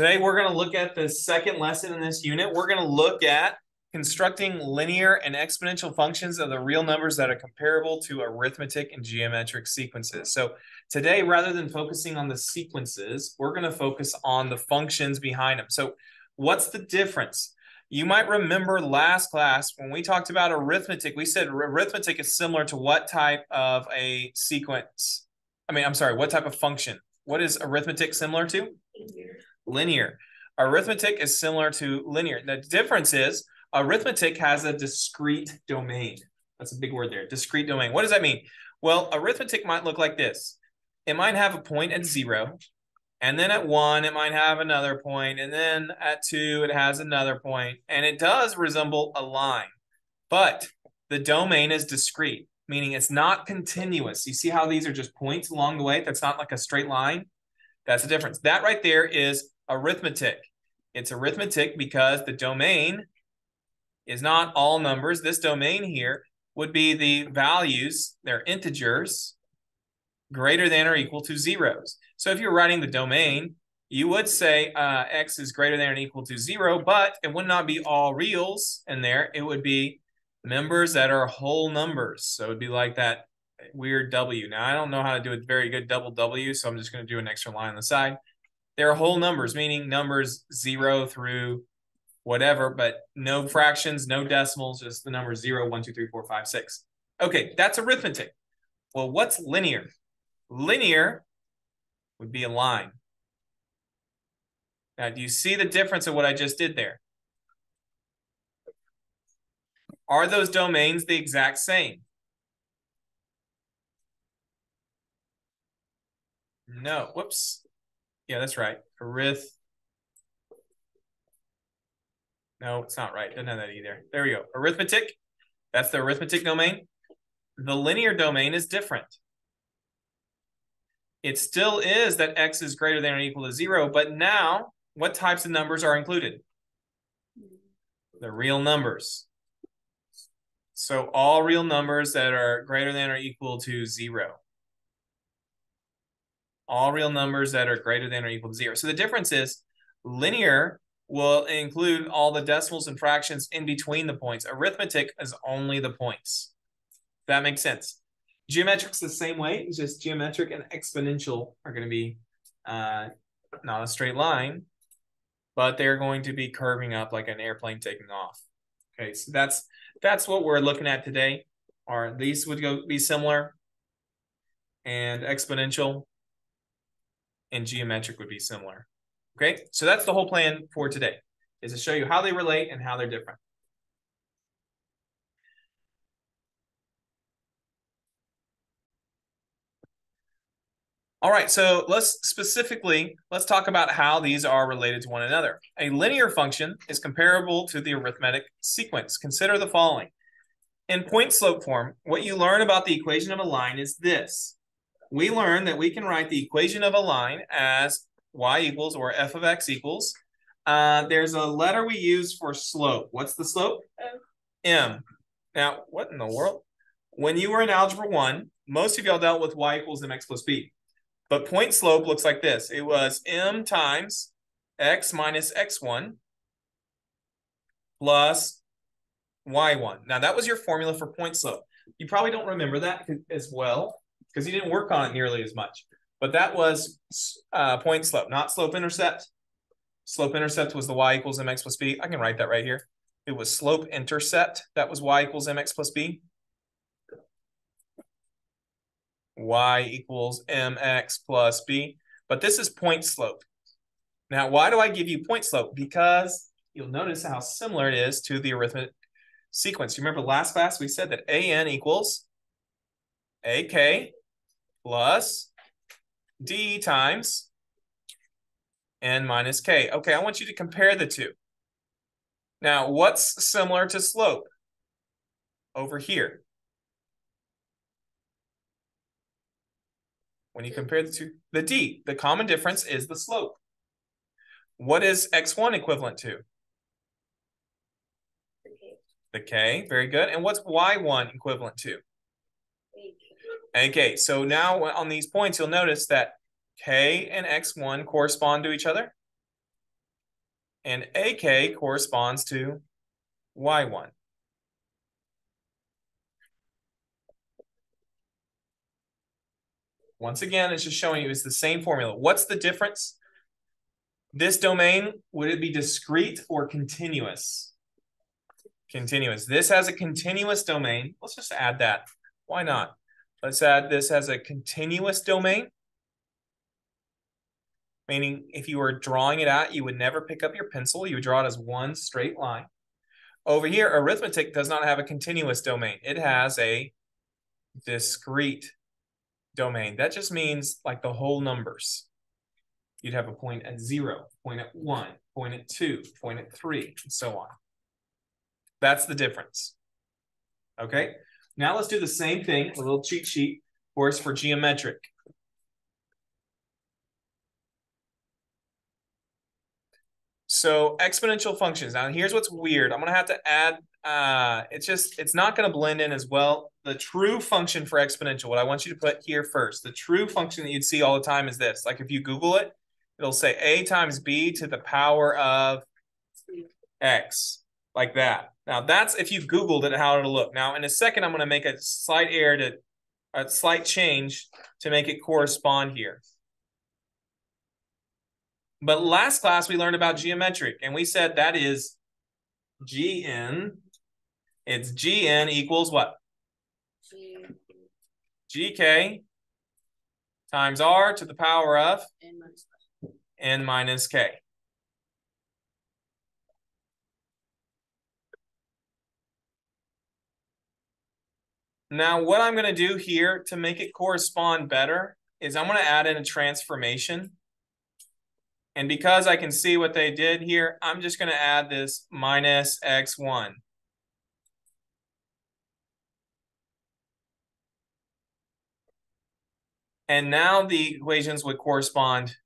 Today, we're going to look at the second lesson in this unit. We're going to look at constructing linear and exponential functions of the real numbers that are comparable to arithmetic and geometric sequences. So today, rather than focusing on the sequences, we're going to focus on the functions behind them. So what's the difference? You might remember last class when we talked about arithmetic, we said arithmetic is similar to what type of a sequence? I mean, I'm sorry, what type of function? What is arithmetic similar to? Linear. Arithmetic is similar to linear. The difference is arithmetic has a discrete domain. That's a big word there, discrete domain. What does that mean? Well, arithmetic might look like this. It might have a point at zero, and then at one, it might have another point, and then at two, it has another point, and it does resemble a line. But the domain is discrete, meaning it's not continuous. You see how these are just points along the way? That's not like a straight line. That's the difference. That right there is arithmetic. It's arithmetic because the domain is not all numbers. This domain here would be the values, they're integers, greater than or equal to zeros. So if you're writing the domain, you would say uh, x is greater than or equal to zero, but it would not be all reals in there. It would be members that are whole numbers. So it'd be like that weird W. Now, I don't know how to do a very good double W, so I'm just going to do an extra line on the side. They're whole numbers, meaning numbers zero through whatever, but no fractions, no decimals, just the numbers zero, one, two, three, four, five, six. Okay, that's arithmetic. Well, what's linear? Linear would be a line. Now, do you see the difference of what I just did there? Are those domains the exact same? No, whoops. Yeah, that's right. Arith. No, it's not right. Doesn't have that either. There we go. Arithmetic. That's the arithmetic domain. The linear domain is different. It still is that x is greater than or equal to zero, but now what types of numbers are included? The real numbers. So all real numbers that are greater than or equal to zero all real numbers that are greater than or equal to zero. So the difference is linear will include all the decimals and fractions in between the points. Arithmetic is only the points. That makes sense. Geometric's the same way. It's just geometric and exponential are going to be uh, not a straight line, but they're going to be curving up like an airplane taking off. Okay, so that's that's what we're looking at today. Or these would go be similar, and exponential and geometric would be similar. Okay, so that's the whole plan for today, is to show you how they relate and how they're different. All right, so let's specifically, let's talk about how these are related to one another. A linear function is comparable to the arithmetic sequence. Consider the following. In point slope form, what you learn about the equation of a line is this we learned that we can write the equation of a line as y equals or f of x equals. Uh, there's a letter we use for slope. What's the slope? M. M. Now, what in the world? When you were in Algebra 1, most of y'all dealt with y equals mx plus b. But point slope looks like this. It was m times x minus x1 plus y1. Now, that was your formula for point slope. You probably don't remember that as well because he didn't work on it nearly as much. But that was uh, point slope, not slope intercept. Slope intercept was the y equals mx plus b. I can write that right here. It was slope intercept. That was y equals mx plus b. y equals mx plus b. But this is point slope. Now, why do I give you point slope? Because you'll notice how similar it is to the arithmetic sequence. You remember last class we said that an equals ak plus d times n minus k. Okay, I want you to compare the two. Now, what's similar to slope over here? When you compare the two, the d, the common difference is the slope. What is x1 equivalent to? The k, very good. And what's y1 equivalent to? Okay, so now on these points, you'll notice that K and X1 correspond to each other. And AK corresponds to Y1. Once again, it's just showing you it's the same formula. What's the difference? This domain, would it be discrete or continuous? Continuous. This has a continuous domain. Let's just add that. Why not? Let's add this as a continuous domain. Meaning if you were drawing it out, you would never pick up your pencil. You would draw it as one straight line. Over here, arithmetic does not have a continuous domain. It has a discrete domain. That just means like the whole numbers. You'd have a point at zero, point at one, point at two, point at three, and so on. That's the difference. Okay, now let's do the same thing, a little cheat sheet for us for geometric. So exponential functions. Now here's what's weird. I'm gonna have to add, uh, it's just, it's not gonna blend in as well. The true function for exponential, what I want you to put here first, the true function that you'd see all the time is this. Like if you Google it, it'll say a times b to the power of x, like that. Now that's if you've Googled it, how it'll look. Now in a second, I'm gonna make a slight error to, a slight change to make it correspond here. But last class we learned about geometric and we said that is Gn. It's Gn equals what? Gk times R to the power of n minus k. Now, what I'm going to do here to make it correspond better is I'm going to add in a transformation. And because I can see what they did here, I'm just going to add this minus x1. And now the equations would correspond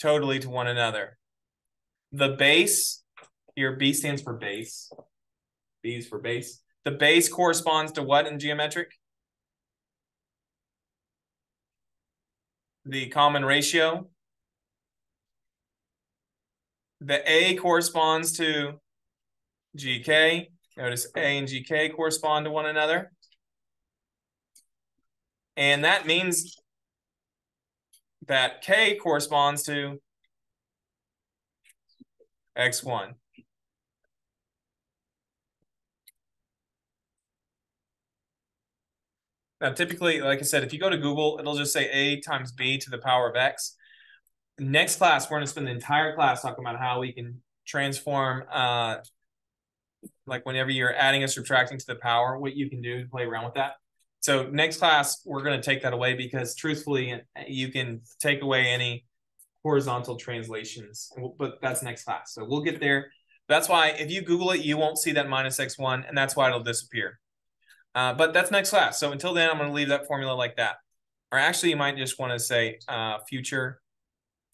totally to one another. The base, here B stands for base. B is for base. The base corresponds to what in geometric? The common ratio. The A corresponds to GK. Notice A and GK correspond to one another. And that means that K corresponds to X1. Now, typically, like I said, if you go to Google, it'll just say A times B to the power of X. Next class, we're going to spend the entire class talking about how we can transform, uh, like whenever you're adding or subtracting to the power, what you can do to play around with that. So next class, we're going to take that away because truthfully, you can take away any horizontal translations, but that's next class. So we'll get there. That's why if you Google it, you won't see that minus x1, and that's why it'll disappear. Uh, but that's next class. So until then, I'm going to leave that formula like that. Or actually, you might just want to say uh, future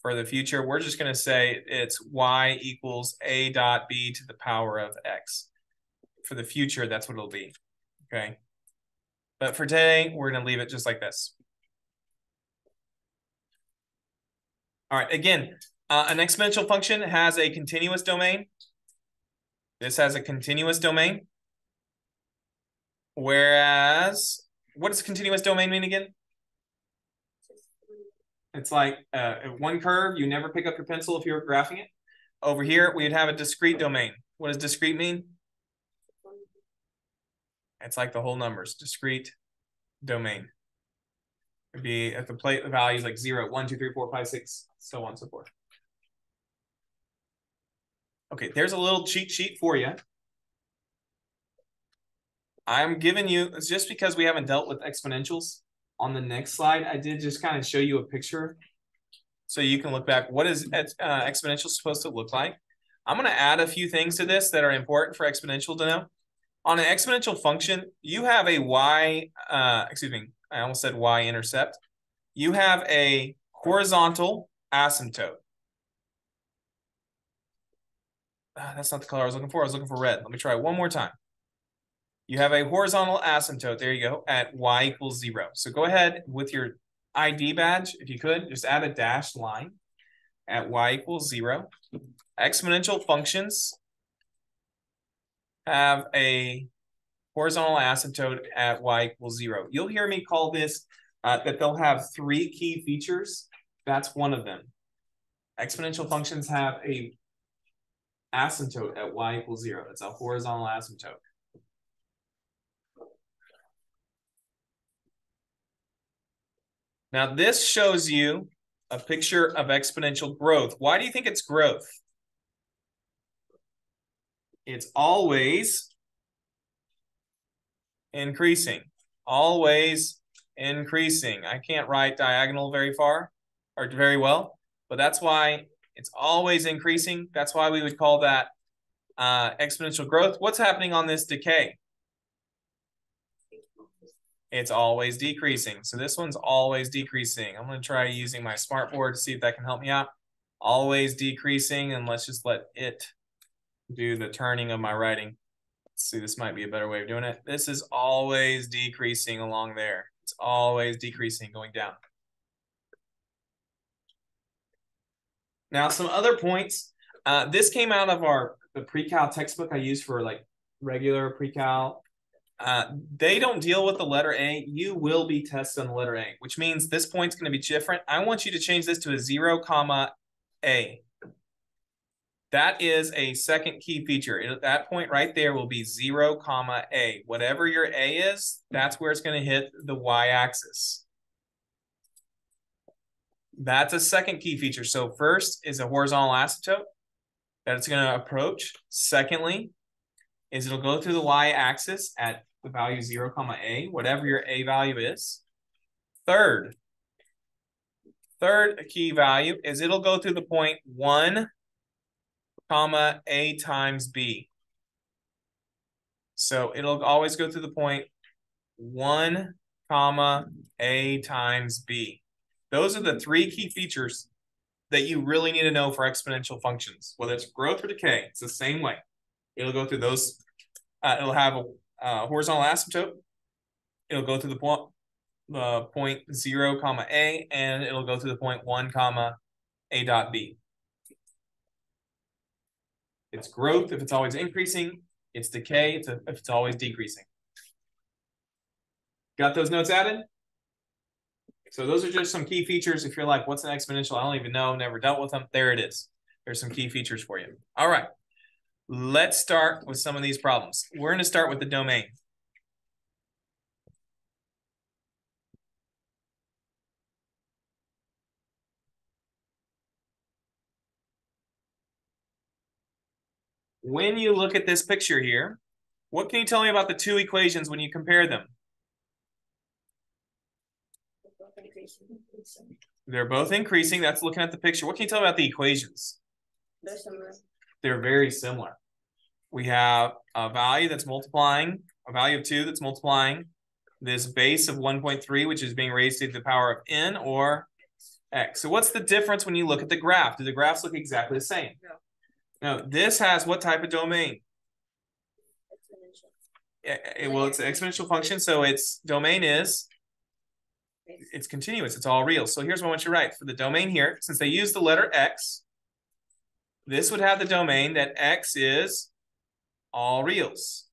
for the future. We're just going to say it's y equals a dot b to the power of x. For the future, that's what it'll be. Okay. But for today, we're going to leave it just like this. All right. Again, uh, an exponential function has a continuous domain. This has a continuous domain. Whereas, what does continuous domain mean again? It's like uh, one curve, you never pick up your pencil if you're graphing it. Over here, we'd have a discrete domain. What does discrete mean? It's like the whole numbers, discrete domain. It'd be if the plate the values like 0, 1, 2, 3, 4, 5, 6, so on and so forth. Okay, there's a little cheat sheet for you. I'm giving you, just because we haven't dealt with exponentials. On the next slide, I did just kind of show you a picture so you can look back. What is uh, exponential supposed to look like? I'm going to add a few things to this that are important for exponential to know. On an exponential function, you have a y, uh, excuse me, I almost said y-intercept. You have a horizontal asymptote. Uh, that's not the color I was looking for. I was looking for red. Let me try one more time. You have a horizontal asymptote, there you go, at y equals zero. So go ahead with your ID badge, if you could, just add a dashed line. at y equals zero. Exponential functions have a horizontal asymptote at y equals zero. You'll hear me call this uh, that they'll have three key features. That's one of them. Exponential functions have a asymptote at y equals zero. It's a horizontal asymptote. Now this shows you a picture of exponential growth. Why do you think it's growth? It's always increasing, always increasing. I can't write diagonal very far or very well, but that's why it's always increasing. That's why we would call that uh, exponential growth. What's happening on this decay? It's always decreasing. So this one's always decreasing. I'm going to try using my smartboard to see if that can help me out. Always decreasing, and let's just let it do the turning of my writing. Let's see, this might be a better way of doing it. This is always decreasing along there. It's always decreasing, going down. Now, some other points. Uh, this came out of our the pre-cal textbook I use for like regular pre-cal. Uh, they don't deal with the letter A. You will be tested on the letter A, which means this point's going to be different. I want you to change this to a zero comma A. That is a second key feature. At that point right there will be zero comma A. Whatever your A is, that's where it's going to hit the y-axis. That's a second key feature. So first is a horizontal asymptote that it's going to approach. Secondly, is it'll go through the y-axis at the value 0 comma a, whatever your a value is. Third, third key value is it'll go through the point 1 comma a times b. So it'll always go through the point 1 comma a times b. Those are the three key features that you really need to know for exponential functions, whether it's growth or decay. It's the same way. It'll go through those. Uh, it'll have a uh, horizontal asymptote. It'll go through the point point zero comma a, and it'll go through the point one comma a dot b. It's growth if it's always increasing. It's decay if it's always decreasing. Got those notes added? So those are just some key features. If you're like, what's an exponential? I don't even know, never dealt with them. There it is. There's some key features for you. All right. Let's start with some of these problems. We're going to start with the domain. When you look at this picture here, what can you tell me about the two equations when you compare them? They're both increasing. That's looking at the picture. What can you tell me about the equations? They're similar. They're very similar. We have a value that's multiplying, a value of 2 that's multiplying this base of 1.3, which is being raised to the power of n or x. So what's the difference when you look at the graph? Do the graphs look exactly the same? No. No, this has what type of domain? Exponential. well, it's an exponential function, so its domain is it's continuous. It's all real. So here's what I want you to write. For the domain here, since they use the letter x, this would have the domain that x is all reals.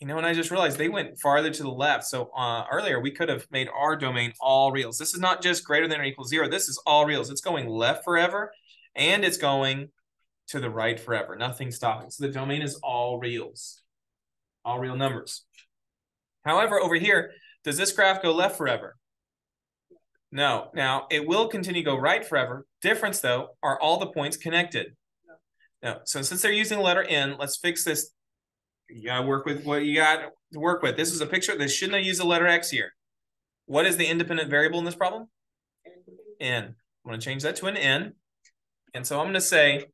You know, and I just realized they went farther to the left. So uh, earlier we could have made our domain all reals. This is not just greater than or equal zero. This is all reals. It's going left forever and it's going to the right forever. Nothing stopping. So the domain is all reals, all real numbers. However, over here, does this graph go left forever? No. Now, it will continue to go right forever. Difference, though, are all the points connected? No. So since they're using the letter N, let's fix this. You gotta work with what you got to work with. This is a picture. They shouldn't have used the letter X here. What is the independent variable in this problem? N. I'm going to change that to an N. And so I'm going to say,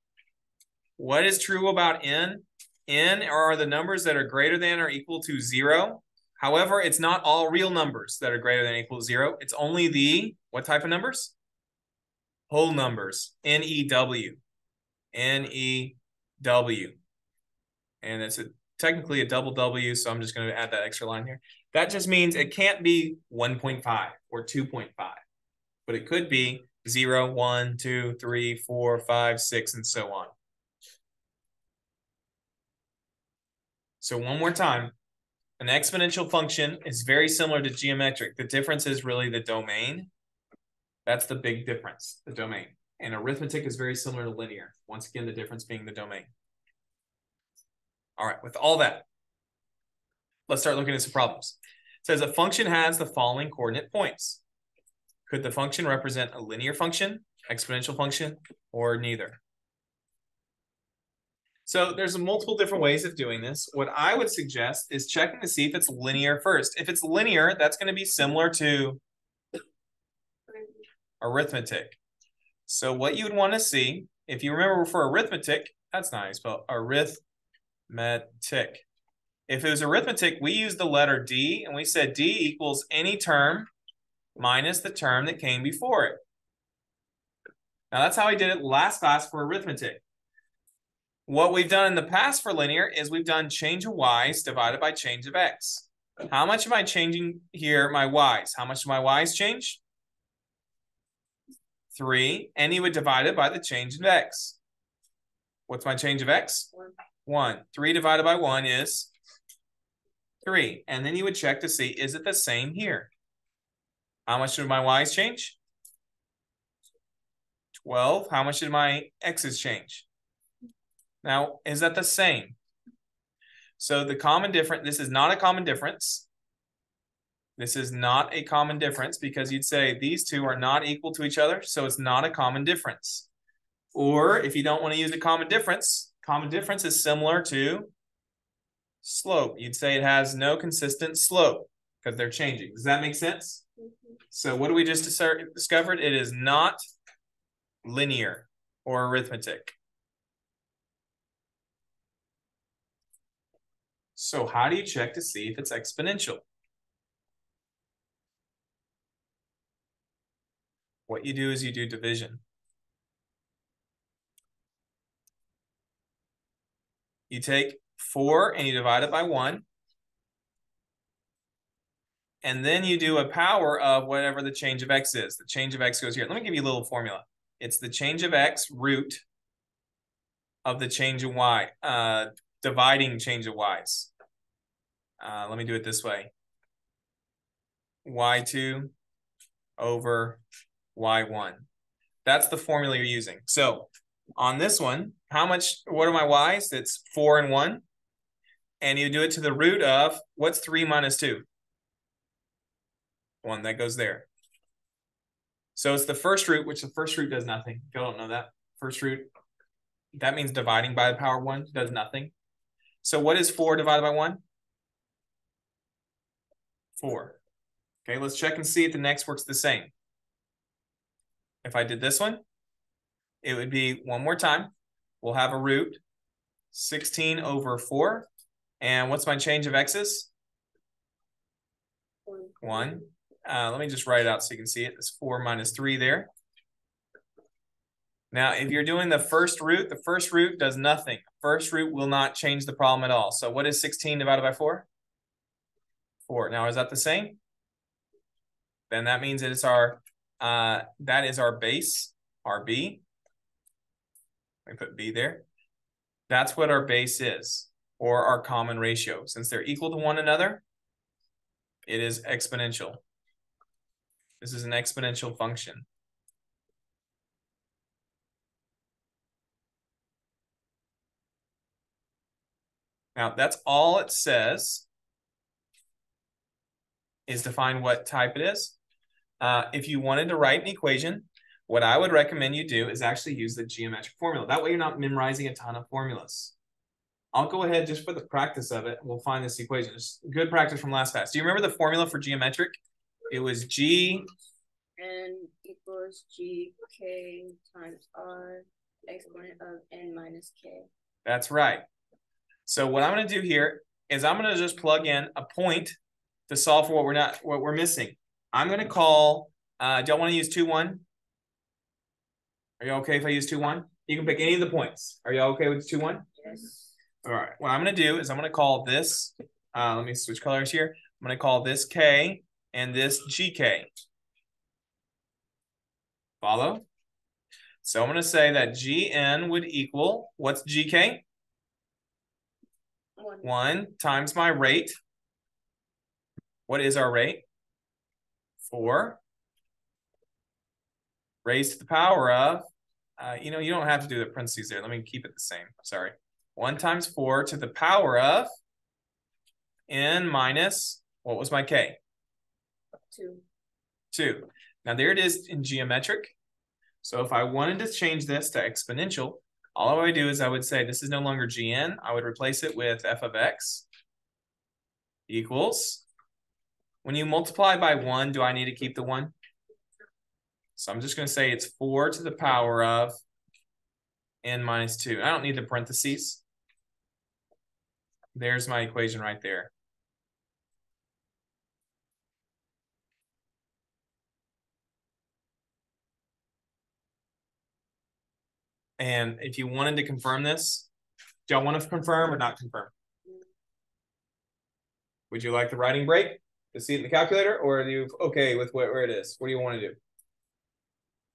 what is true about N? N are the numbers that are greater than or equal to zero. However, it's not all real numbers that are greater than or equal to zero. It's only the, what type of numbers? Whole numbers, N-E-W, N-E-W. And it's a, technically a double W, so I'm just going to add that extra line here. That just means it can't be 1.5 or 2.5, but it could be 0, 1, 2, 3, 4, 5, 6, and so on. So one more time, an exponential function is very similar to geometric. The difference is really the domain. That's the big difference, the domain. And arithmetic is very similar to linear. Once again, the difference being the domain. All right, with all that, let's start looking at some problems. It says a function has the following coordinate points. Could the function represent a linear function, exponential function, or neither? So there's multiple different ways of doing this. What I would suggest is checking to see if it's linear first. If it's linear, that's going to be similar to arithmetic. So what you would want to see, if you remember for arithmetic, that's not how you spell arithmetic. If it was arithmetic, we used the letter D, and we said D equals any term minus the term that came before it. Now that's how I did it last class for arithmetic. What we've done in the past for linear is we've done change of y's divided by change of x. How much am I changing here my y's? How much do my y's change? 3, and you would divide it by the change of x. What's my change of x? 1. 1. 3 divided by 1 is 3. And then you would check to see, is it the same here? How much did my y's change? 12. How much did my x's change? Now, is that the same? So the common difference, this is not a common difference. This is not a common difference because you'd say these two are not equal to each other, so it's not a common difference. Or if you don't want to use a common difference, common difference is similar to slope. You'd say it has no consistent slope because they're changing. Does that make sense? Mm -hmm. So what do we just discovered? It is not linear or arithmetic. So how do you check to see if it's exponential? What you do is you do division. You take 4 and you divide it by 1. And then you do a power of whatever the change of x is. The change of x goes here. Let me give you a little formula. It's the change of x root of the change of y, uh, dividing change of y's. Uh, let me do it this way. y2 over y1. That's the formula you're using. So on this one, how much, what are my y's? It's 4 and 1. And you do it to the root of, what's 3 minus 2? 1, that goes there. So it's the first root, which the first root does nothing. If you don't know that. First root, that means dividing by the power 1, does nothing. So what is 4 divided by 1? four. Okay, let's check and see if the next works the same. If I did this one, it would be one more time. We'll have a root 16 over 4. And what's my change of x's? 1. Uh, let me just write it out so you can see it. It's 4 minus 3 there. Now, if you're doing the first root, the first root does nothing. First root will not change the problem at all. So what is 16 divided by 4? four. Now, is that the same? Then that means that it's our, uh, that is our base, RB. Me put B there. That's what our base is, or our common ratio. Since they're equal to one another, it is exponential. This is an exponential function. Now, that's all it says is define what type it is. Uh, if you wanted to write an equation, what I would recommend you do is actually use the geometric formula. That way you're not memorizing a ton of formulas. I'll go ahead just for the practice of it. We'll find this equation. It's good practice from last class. Do you remember the formula for geometric? It was G. N equals G K times R exponent of N minus K. That's right. So what I'm going to do here is I'm going to just plug in a point to solve for what we're not what we're missing. I'm going to call. Uh, do not want to use two one? Are you okay if I use two one? You can pick any of the points. Are you okay with two one? Yes. All right. What I'm going to do is I'm going to call this. Uh, let me switch colors here. I'm going to call this K and this GK. Follow? So I'm going to say that gn would equal, what's gk? One. 1 times my rate. What is our rate? 4 raised to the power of, uh, you know, you don't have to do the parentheses there. Let me keep it the same. Sorry. 1 times 4 to the power of n minus, what was my k? Two. 2. Now there it is in geometric. So if I wanted to change this to exponential, all I would do is I would say this is no longer gn. I would replace it with f of x equals. When you multiply by 1, do I need to keep the 1? So I'm just going to say it's 4 to the power of n minus 2. I don't need the parentheses. There's my equation right there. And if you wanted to confirm this, do y'all want to confirm or not confirm? Would you like the writing break to see it in the calculator, or are you okay with what, where it is? What do you want to do?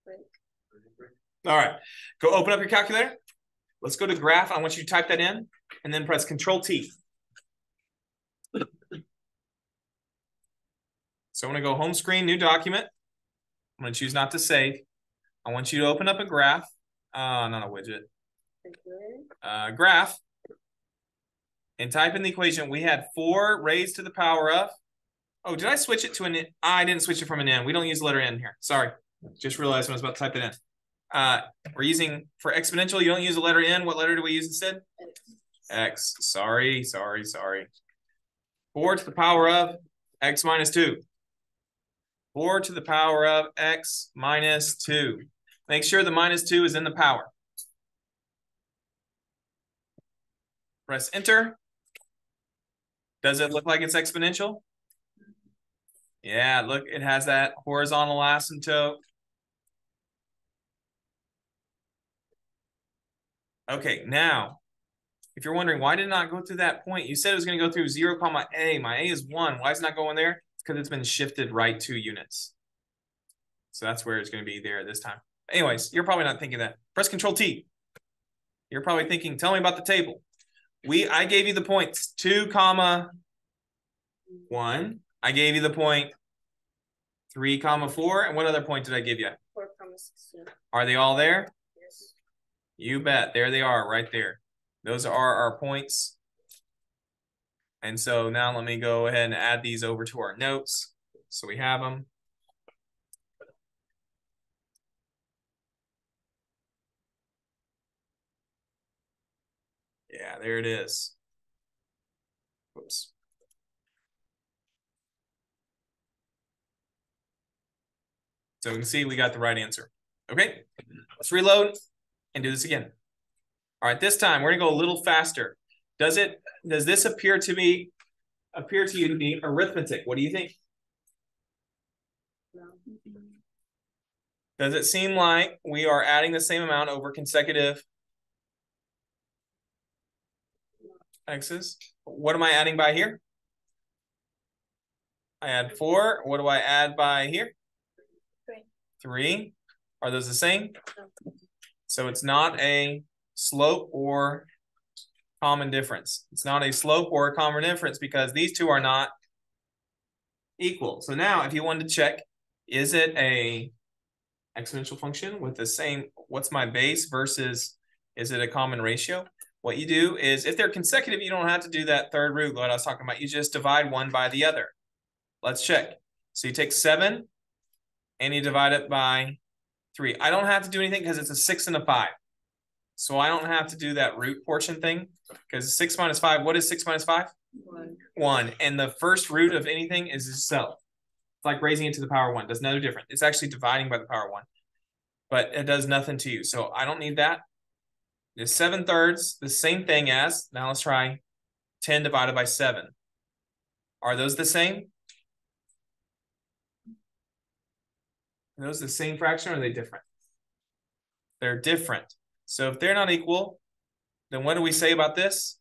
Break. All right, go open up your calculator. Let's go to graph. I want you to type that in and then press Control T. So I'm going to go home screen, new document. I'm going to choose not to save. I want you to open up a graph. Uh, not a widget. Uh, graph. And type in the equation. We had 4 raised to the power of. Oh, did I switch it to an I didn't switch it from an N. We don't use the letter N here. Sorry. Just realized when I was about to type it in. Uh, we're using, for exponential, you don't use the letter N. What letter do we use instead? X. Sorry, sorry, sorry. 4 to the power of x minus 2. 4 to the power of x minus 2. Make sure the minus 2 is in the power. Press enter. Does it look like it's exponential? Yeah, look, it has that horizontal asymptote. Okay, now, if you're wondering why did it not go through that point, you said it was going to go through 0, comma a. My a is 1. Why is it not going there? It's because it's been shifted right two units. So that's where it's going to be there at this time. Anyways, you're probably not thinking that. Press Control T. You're probably thinking, tell me about the table. We I gave you the points 2, comma 1. I gave you the point 3, comma 4. And what other point did I give you? Four comma sixteen. Are they all there? Yes. You bet. There they are right there. Those are our points. And so now let me go ahead and add these over to our notes. So we have them. Yeah, there it is. Whoops. So we can see we got the right answer. Okay, let's reload and do this again. All right, this time we're gonna go a little faster. Does it, does this appear to me, appear to you to be arithmetic? What do you think? Does it seem like we are adding the same amount over consecutive x's? What am I adding by here? I add four. What do I add by here? Three. Are those the same? So it's not a slope or common difference. It's not a slope or a common difference because these two are not equal. So now if you wanted to check, is it a exponential function with the same, what's my base versus is it a common ratio? What you do is if they're consecutive, you don't have to do that third root, what I was talking about. You just divide one by the other. Let's check. So you take seven and you divide it by three. I don't have to do anything because it's a six and a five. So I don't have to do that root portion thing because six minus five, what is six minus five? One. One. And the first root of anything is itself. It's like raising it to the power one. Does no different. It's actually dividing by the power one. But it does nothing to you. So I don't need that. The seven thirds, the same thing as, now let's try 10 divided by seven. Are those the same? Are those the same fraction or are they different? They're different. So if they're not equal, then what do we say about this?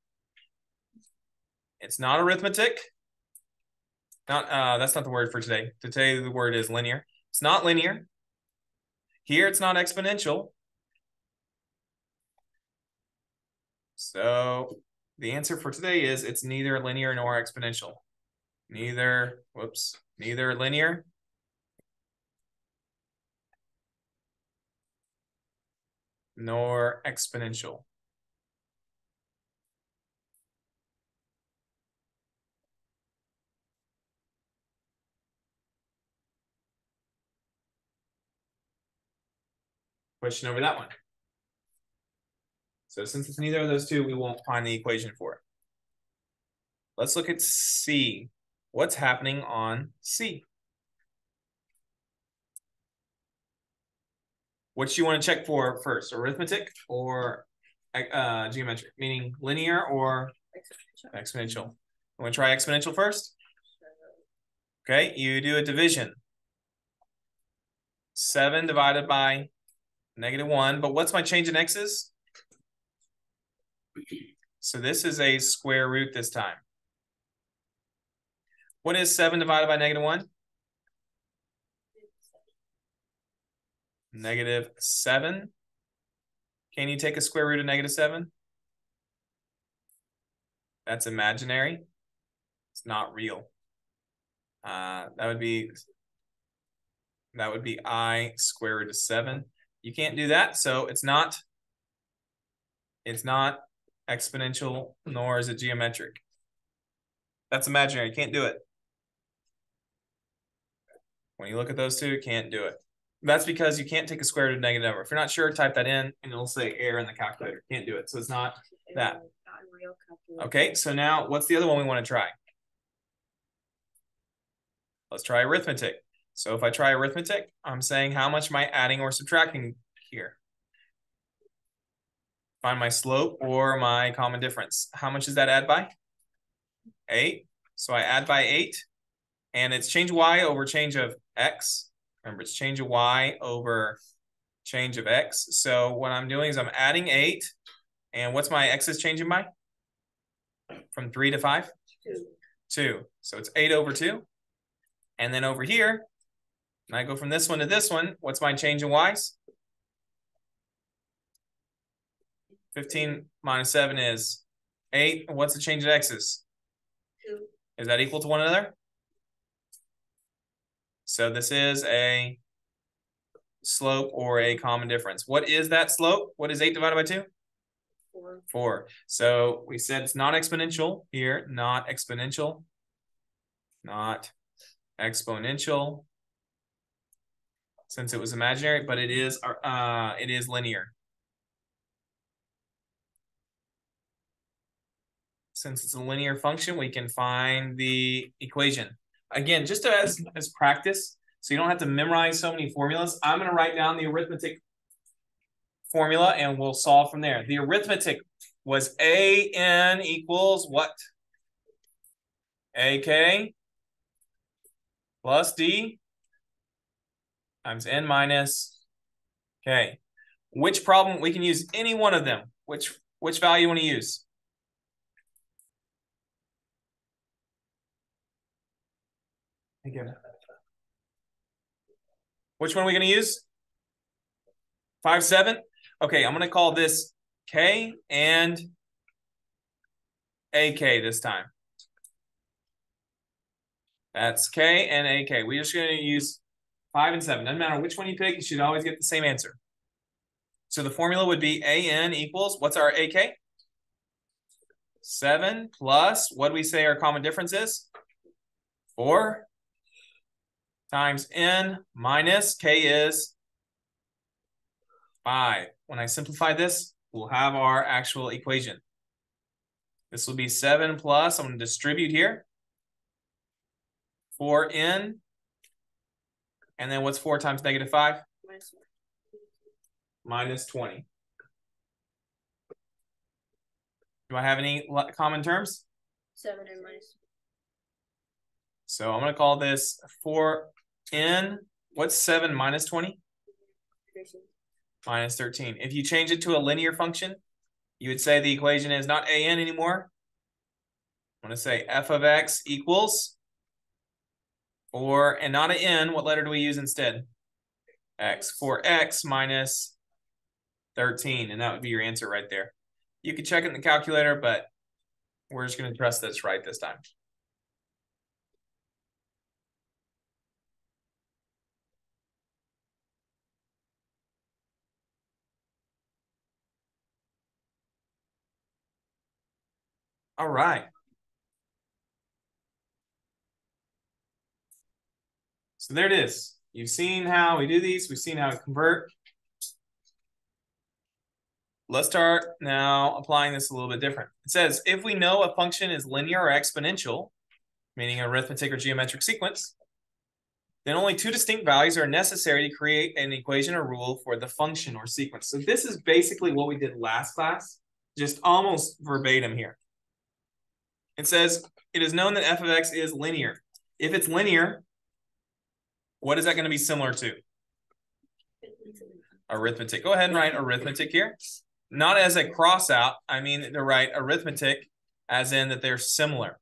It's not arithmetic. Not uh that's not the word for today. Today the word is linear. It's not linear. Here it's not exponential. So the answer for today is it's neither linear nor exponential. Neither, whoops, neither linear nor exponential. Question over that one. So since it's neither of those two, we won't find the equation for it. Let's look at C. What's happening on C? What you want to check for first, arithmetic or uh, geometric, meaning linear or exponential? exponential. You want to try exponential first? Okay, you do a division. 7 divided by negative 1. But what's my change in x's? So this is a square root this time. What is 7 divided by negative 1? Negative 7. Can you take a square root of negative 7? That's imaginary. It's not real. Uh, that would be that would be i square root of 7. You can't do that, so it's not it's not exponential nor is it geometric. That's imaginary. You can't do it. When you look at those two, you can't do it. That's because you can't take a square root of negative number. If you're not sure, type that in and it'll say error in the calculator. Can't do it. So it's not that. Okay, so now what's the other one we want to try? Let's try arithmetic. So if I try arithmetic, I'm saying how much am I adding or subtracting here? Find my slope or my common difference. How much does that add by? 8. So I add by 8. And it's change y over change of x. Remember, it's change of y over change of x. So what I'm doing is I'm adding 8. And what's my x's changing by? From 3 to 5? 2. 2. So it's 8 over 2. And then over here, and I go from this one to this one, what's my change in y's? 15 minus 7 is 8. What's the change in x's? 2. Is that equal to one another? So this is a slope or a common difference. What is that slope? What is 8 divided by 2? 4. 4. So we said it's not exponential here, not exponential, not exponential, since it was imaginary, but it is uh it is linear. Since it's a linear function, we can find the equation again, just as, as practice, so you don't have to memorize so many formulas, I'm going to write down the arithmetic formula and we'll solve from there. The arithmetic was AN equals what? AK plus D times N minus K. Which problem? We can use any one of them. Which which value you want to use? Which one are we going to use? Five, seven? Okay, I'm going to call this K and AK this time. That's K and AK. We're just going to use five and seven. Doesn't matter which one you pick, you should always get the same answer. So the formula would be AN equals, what's our AK? Seven plus, what do we say our common difference is? Four times n minus k is 5. When I simplify this, we'll have our actual equation. This will be 7 plus, I'm going to distribute here. 4n. And then what's 4 times negative 5? Minus, minus 20. Do I have any common terms? 7 and minus. So I'm going to call this 4 n, what's 7 minus 20? 13. Minus 13. If you change it to a linear function, you would say the equation is not an anymore. I'm going to say f of x equals, or, and not an n, what letter do we use instead? x for x minus 13. And that would be your answer right there. You could check it in the calculator, but we're just going to trust that's right this time. All right. So there it is. You've seen how we do these. We've seen how to convert. Let's start now applying this a little bit different. It says, if we know a function is linear or exponential, meaning arithmetic or geometric sequence, then only two distinct values are necessary to create an equation or rule for the function or sequence. So this is basically what we did last class, just almost verbatim here. It says, it is known that f of x is linear. If it's linear, what is that going to be similar to? Arithmetic. Go ahead and write arithmetic here. Not as a cross out. I mean to write arithmetic as in that they're similar.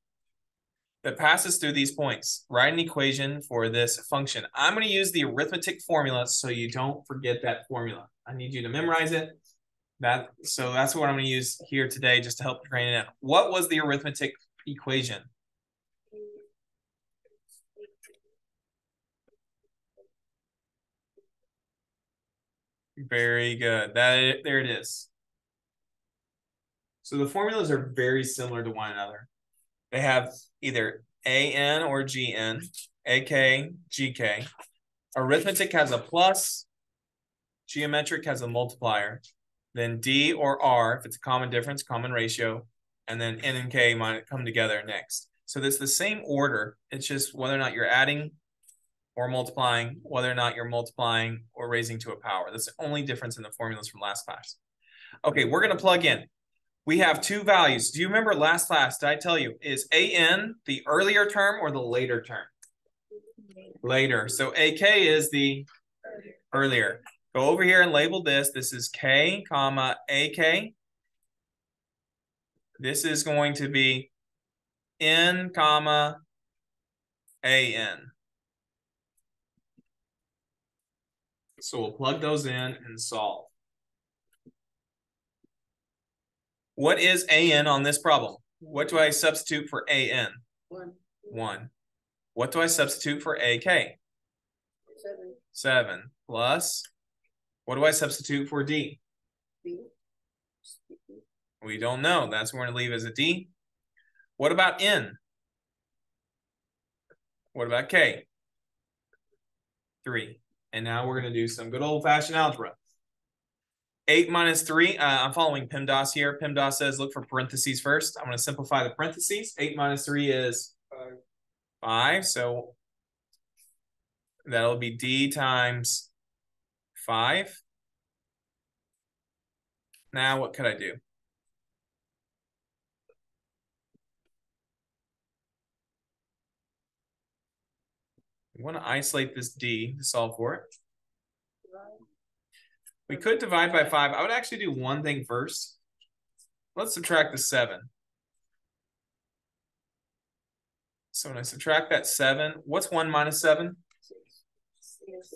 That passes through these points. Write an equation for this function. I'm going to use the arithmetic formula so you don't forget that formula. I need you to memorize it. That So that's what I'm going to use here today just to help train it out. What was the arithmetic equation? Very good. That there it is. So the formulas are very similar to one another. They have either AN or GN, AK, GK. Arithmetic has a plus, geometric has a multiplier, then D or R, if it's a common difference, common ratio, and then N and K might come together next. So it's the same order. It's just whether or not you're adding or multiplying, whether or not you're multiplying or raising to a power. That's the only difference in the formulas from last class. Okay, we're going to plug in. We have two values. Do you remember last class, did I tell you, is AN the earlier term or the later term? Later. So AK is the earlier. Go over here and label this. This is K, comma, AK. This is going to be N, comma, AN. So we'll plug those in and solve. What is AN on this problem? What do I substitute for AN? One. One. What do I substitute for AK? Seven. Seven. Plus, what do I substitute for D? We don't know. That's what we're going to leave as a D. What about N? What about K? Three. And now we're going to do some good old-fashioned algebra. 8 minus 3, uh, I'm following PEMDAS here. PEMDAS says look for parentheses first. I'm going to simplify the parentheses. 8 minus 3 is 5. 5. So that'll be D times 5. Now what could I do? Want to isolate this D to solve for it. We could divide by 5. I would actually do one thing first. Let's subtract the 7. So when I subtract that 7, what's 1 minus 7?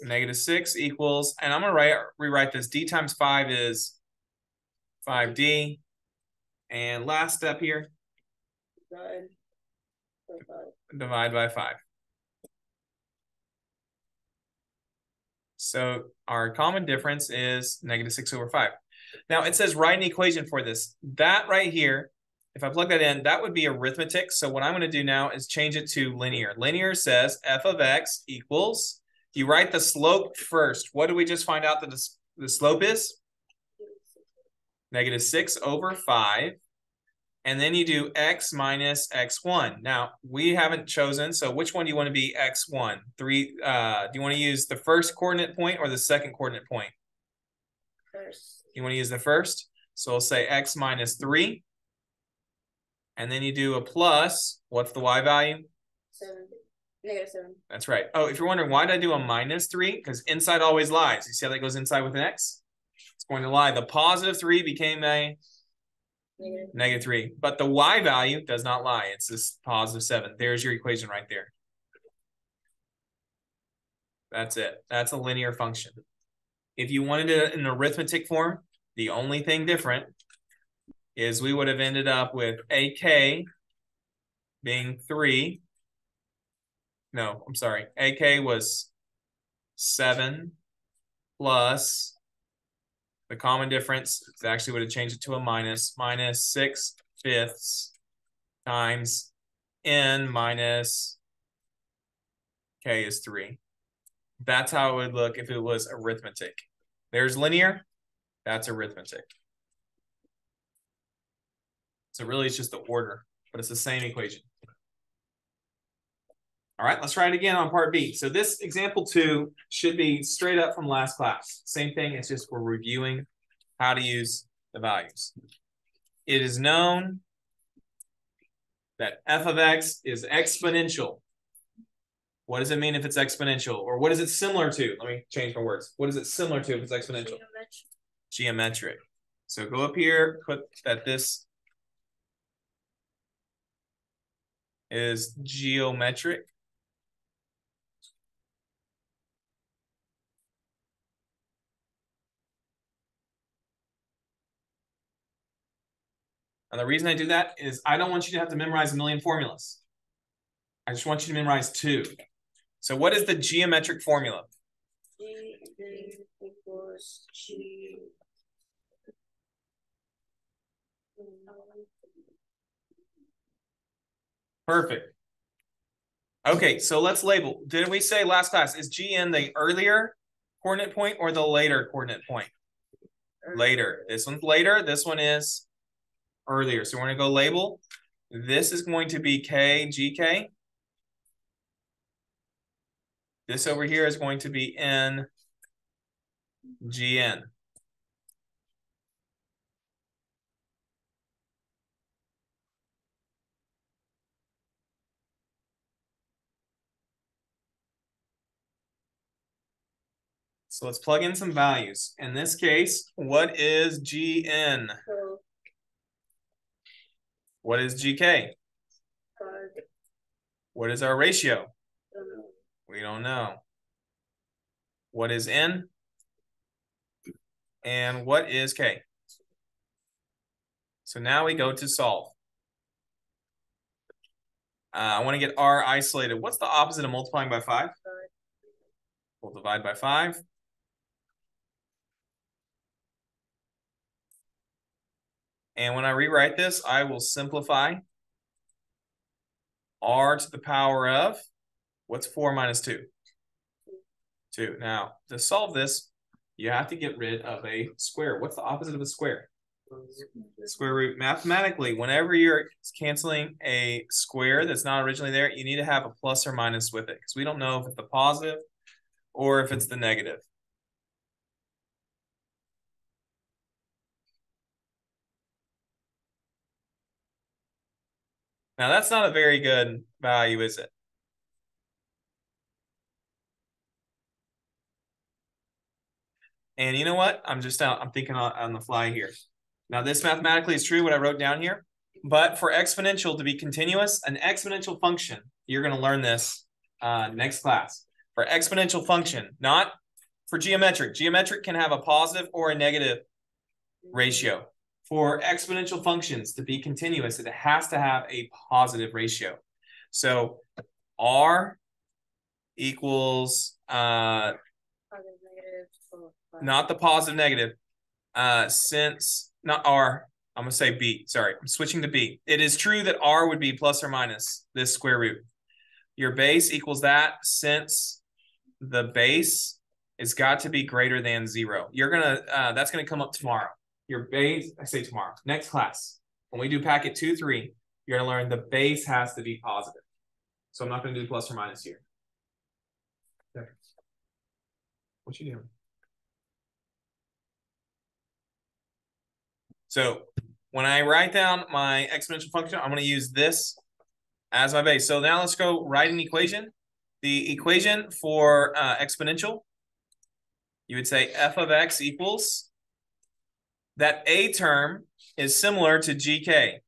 Negative 6 equals, and I'm going to write rewrite this. D times 5 is 5D. And last step here, Divide by five. divide by 5. So our common difference is negative 6 over 5. Now it says write an equation for this. That right here, if I plug that in, that would be arithmetic. So what I'm going to do now is change it to linear. Linear says f of x equals, you write the slope first. What do we just find out that the slope is? Negative 6 over 5 and then you do x minus x1. Now, we haven't chosen, so which one do you want to be x1? Three, uh, do you want to use the first coordinate point or the second coordinate point? First. You want to use the first? So we'll say x minus 3. And then you do a plus, what's the y value? Seven. Negative seven. That's right. Oh, if you're wondering, why did I do a minus 3? Because inside always lies. You see how that goes inside with an x? It's going to lie. The positive 3 became a Negative. 3. But the y value does not lie. It's this positive 7. There's your equation right there. That's it. That's a linear function. If you wanted it in arithmetic form, the only thing different is we would have ended up with AK being three. No, I'm sorry. AK was seven plus the common difference. Actually would have changed it to a minus, minus six fifths times n minus k is three. That's how it would look if it was arithmetic. There's linear, that's arithmetic. So really it's just the order, but it's the same equation. All right, let's try it again on part B. So this example two should be straight up from last class. Same thing, it's just we're reviewing how to use the values. It is known that f of x is exponential. What does it mean if it's exponential? Or what is it similar to? Let me change my words. What is it similar to if it's exponential? Geometric. Geometric. So go up here, put that this is geometric. And the reason I do that is I don't want you to have to memorize a million formulas. I just want you to memorize two. So what is the geometric formula? G equals G. Perfect. Okay, so let's label. Did we say last class, is Gn the earlier coordinate point or the later coordinate point? Later. This one's later. This one is earlier. So we're going to go label. This is going to be KGK. This over here is going to be NGN. So let's plug in some values. In this case, what is GN? So What is GK? What is our ratio? We don't know. What is N? And what is K? So now we go to solve. Uh, I want to get R isolated. What's the opposite of multiplying by Five. We'll divide by 5. And when I rewrite this, I will simplify R to the power of, what's 4 minus 2? 2. Now, to solve this, you have to get rid of a square. What's the opposite of a square? Square root. Mathematically, whenever you're canceling a square that's not originally there, you need to have a plus or minus with it because we don't know if it's the positive or if it's the negative. Now, that's not a very good value, is it? And you know what? I'm just out, I'm thinking on, on the fly here. Now, this mathematically is true, what I wrote down here. But for exponential to be continuous, an exponential function, you're going to learn this uh, next class. For exponential function, not for geometric. Geometric can have a positive or a negative ratio. For exponential functions to be continuous, it has to have a positive ratio. So R equals uh, not the positive negative. Uh, since not R, I'm gonna say B. Sorry, I'm switching to B. It is true that R would be plus or minus this square root. Your base equals that since the base has got to be greater than zero. You're gonna uh, that's gonna come up tomorrow. Your base, I say tomorrow, next class. When we do packet two, three, you're gonna learn the base has to be positive. So I'm not gonna do plus or minus here. There. What you doing? So when I write down my exponential function, I'm going to use this as my base. So now let's go write an equation. The equation for uh, exponential, you would say f of x equals, that a term is similar to gk.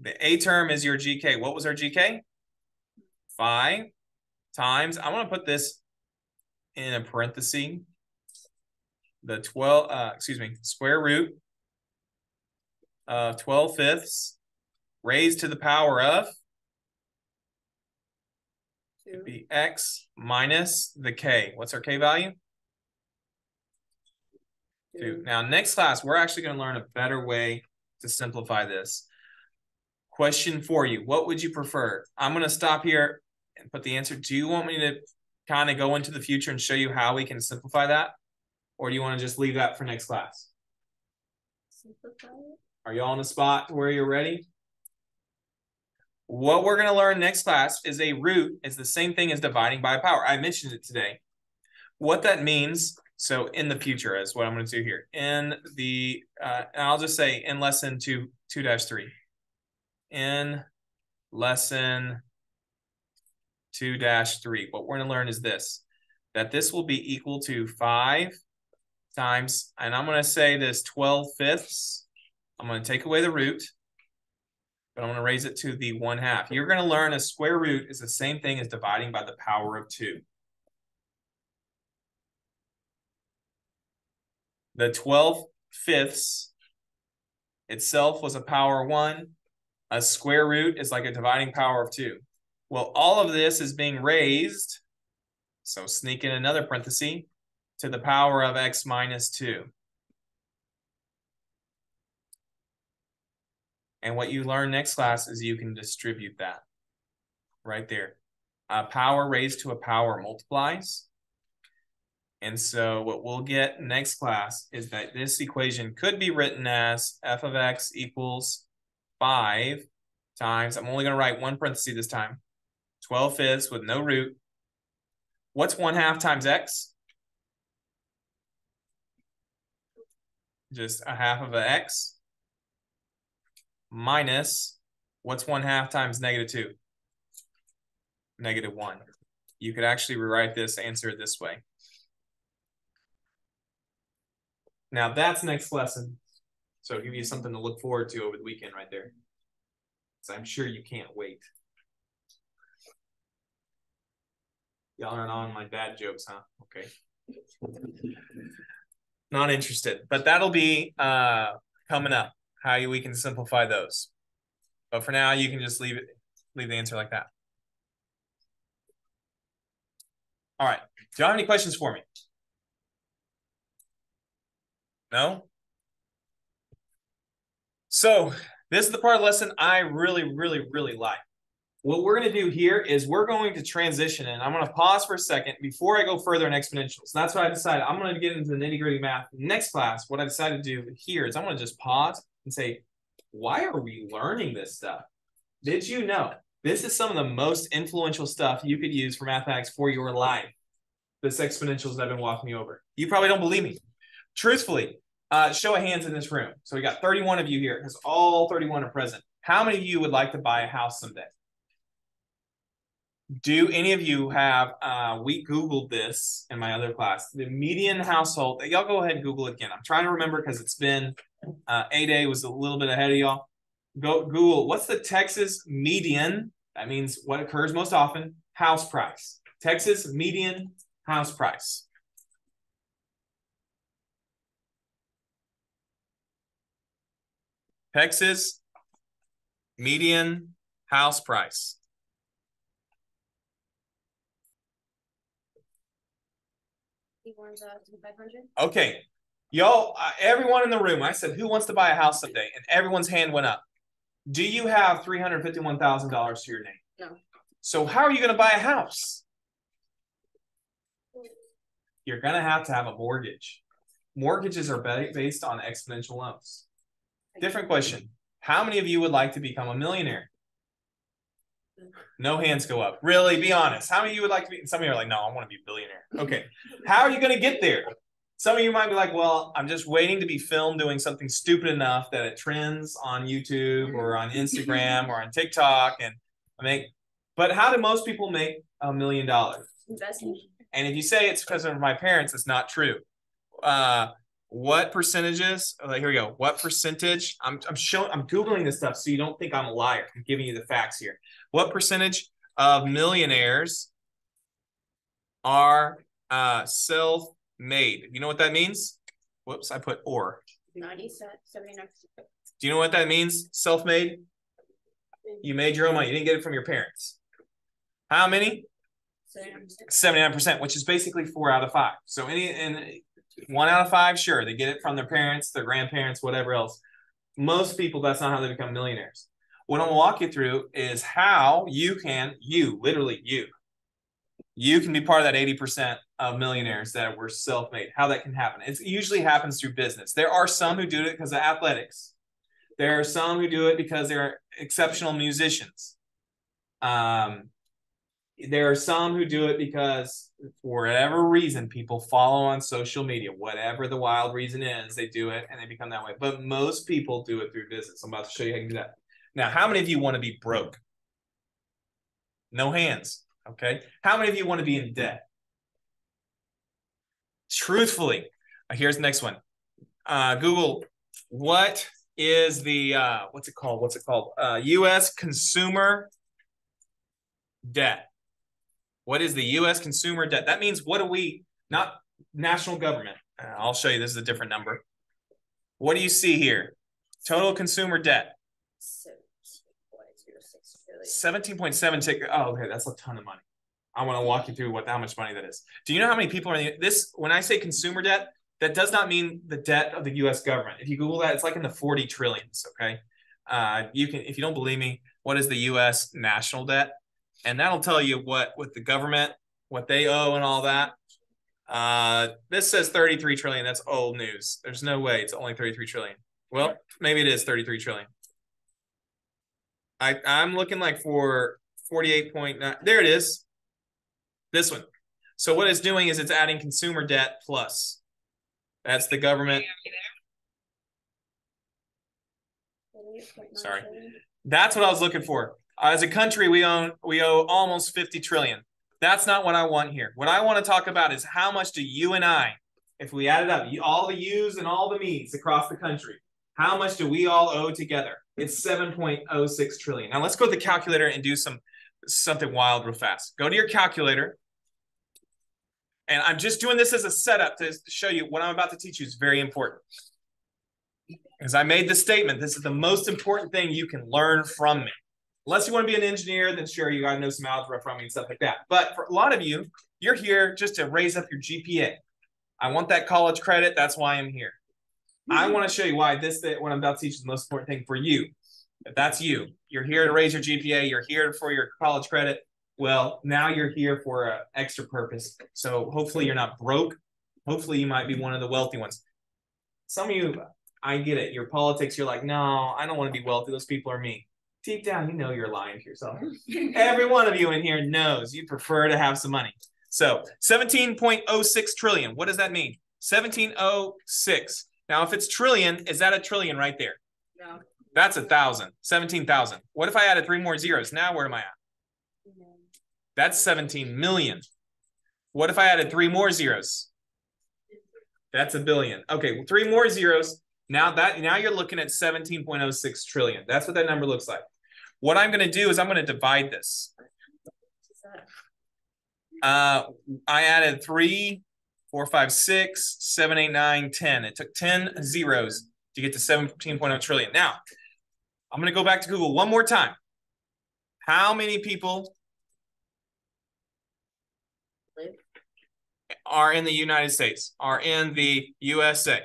The a term is your gk. What was our gk? 5 times, I want to put this in a parenthesis the 12, uh, excuse me, square root of 12 fifths raised to the power of Two. be x minus the k. What's our k value? Two. Now, next class, we're actually going to learn a better way to simplify this. Question for you. What would you prefer? I'm going to stop here and put the answer. Do you want me to kind of go into the future and show you how we can simplify that? Or do you want to just leave that for next class? Simplify it. Are you all in a spot where you're ready? What we're going to learn next class is a root is the same thing as dividing by a power. I mentioned it today. What that means, so in the future is what I'm going to do here. In the, uh, I'll just say in lesson two, 2 dash 3. In lesson 2 dash 3, what we're going to learn is this, that this will be equal to 5 times, and I'm going to say this 12 fifths. I'm going to take away the root but I'm going to raise it to the one half. You're going to learn a square root is the same thing as dividing by the power of two. The 12 fifths itself was a power one. A square root is like a dividing power of two. Well, all of this is being raised, so sneak in another parenthesis, to the power of x minus two. And what you learn next class is you can distribute that right there. A power raised to a power multiplies. And so what we'll get next class is that this equation could be written as f of x equals 5 times, I'm only going to write one parenthesis this time, 12 fifths with no root. What's 1 half times x? Just a half of an x minus what's one half times negative two? Negative one. You could actually rewrite this answer this way. Now that's next lesson. So give you something to look forward to over the weekend right there. So I'm sure you can't wait. Y'all aren't on my bad jokes, huh? Okay. Not interested, but that'll be uh coming up how we can simplify those. But for now, you can just leave it, leave the answer like that. All right. Do you have any questions for me? No? So this is the part of the lesson I really, really, really like. What we're going to do here is we're going to transition and I'm going to pause for a second before I go further in exponentials. That's why I decided I'm going to get into the nitty gritty math next class. What I decided to do here is I'm going to just pause and say, why are we learning this stuff? Did you know this is some of the most influential stuff you could use for mathematics for your life? This exponentials I've been walking you over. You probably don't believe me. Truthfully, uh, show of hands in this room. So we got 31 of you here because all 31 are present. How many of you would like to buy a house someday? Do any of you have, uh, we Googled this in my other class, the median household, y'all go ahead and Google it again. I'm trying to remember because it's been uh, A Day was a little bit ahead of y'all. Go Google what's the Texas median? That means what occurs most often house price. Texas median house price. Texas median house price. Okay, Y'all, uh, everyone in the room, I said, who wants to buy a house someday? And everyone's hand went up. Do you have $351,000 to your name? No. So how are you going to buy a house? You're going to have to have a mortgage. Mortgages are based on exponential loans. Different question. How many of you would like to become a millionaire? No hands go up. Really, be honest. How many of you would like to be? Some of you are like, no, I want to be a billionaire. Okay. How are you going to get there? Some of you might be like, well, I'm just waiting to be filmed doing something stupid enough that it trends on YouTube or on Instagram or on TikTok. And I make, but how do most people make a million dollars? Investing. And if you say it's because of my parents, it's not true. Uh, what percentages? Oh, here we go. What percentage? I'm I'm showing I'm googling this stuff so you don't think I'm a liar. I'm giving you the facts here. What percentage of millionaires are uh, self made. You know what that means? Whoops, I put or. 90 79 Do you know what that means? Self-made? You made your own money. You didn't get it from your parents. How many? 79%, which is basically four out of five. So any and one out of five, sure, they get it from their parents, their grandparents, whatever else. Most people, that's not how they become millionaires. What I'm gonna walk you through is how you can, you, literally you, you can be part of that 80% of millionaires that were self-made, how that can happen. It usually happens through business. There are some who do it because of athletics. There are some who do it because they're exceptional musicians. Um, there are some who do it because for whatever reason people follow on social media whatever the wild reason is they do it and they become that way. But most people do it through business. I'm about to show you how to do that. Now how many of you want to be broke? No hands okay? How many of you want to be in debt? Truthfully uh, here's the next one. Uh, google what is the uh, what's it called? What's it called? Uh, us consumer debt what is the U.S. consumer debt? That means what do we, not national government. Uh, I'll show you. This is a different number. What do you see here? Total consumer debt. 17.7 Oh, okay. That's a ton of money. I want to walk you through what how much money that is. Do you know how many people are in the, this? When I say consumer debt, that does not mean the debt of the U.S. government. If you Google that, it's like in the 40 trillions. Okay. Uh, you can, if you don't believe me, what is the U.S. national debt? And that'll tell you what with the government what they owe and all that. Uh this says 33 trillion. That's old news. There's no way it's only 33 trillion. Well maybe it is 33 trillion. I i'm looking like for 48.9 there it is. This one. So what it's doing is it's adding consumer debt plus. That's the government. Sorry. That's what i was looking for Uh, as a country, we own we owe almost 50 trillion. That's not what I want here. What I want to talk about is how much do you and I, if we added up all the yous and all the me's across the country, how much do we all owe together? It's 7.06 trillion. Now let's go to the calculator and do some something wild real fast. Go to your calculator. And I'm just doing this as a setup to show you what I'm about to teach you is very important. As I made the statement, this is the most important thing you can learn from me. Unless you want to be an engineer, then sure, you got to know some algebra from me and stuff like that. But for a lot of you, you're here just to raise up your GPA. I want that college credit. That's why I'm here. I hmm. want to show you why this, what I'm about to teach is the most important thing for you. If that's you, you're here to raise your GPA, you're here for your college credit. Well, now you're here for an extra purpose. So hopefully you're not broke. Hopefully you might be one of the wealthy ones. Some of you, I get it. Your politics, you're like, no, I don't want to be wealthy. Those people are me deep down, you know you're lying to yourself. Every one of you in here knows you prefer to have some money. So 17.06 trillion. What does that mean? 1706. Now, if it's trillion, is that a trillion right there? No. That's a thousand. 17,000. What if I added three more zeros? Now, where am I at? That's 17 million. What if I added three more zeros? That's a billion. Okay, well, three more zeros. Now that now you're looking at 17.06 trillion. That's what that number looks like. What I'm going to do is I'm going to divide this. Uh, I added three, four, five, six, seven, eight, nine, 10. It took 10 zeros to get to 17.0 trillion. Now, I'm going to go back to Google one more time. How many people are in the United States, are in the USA?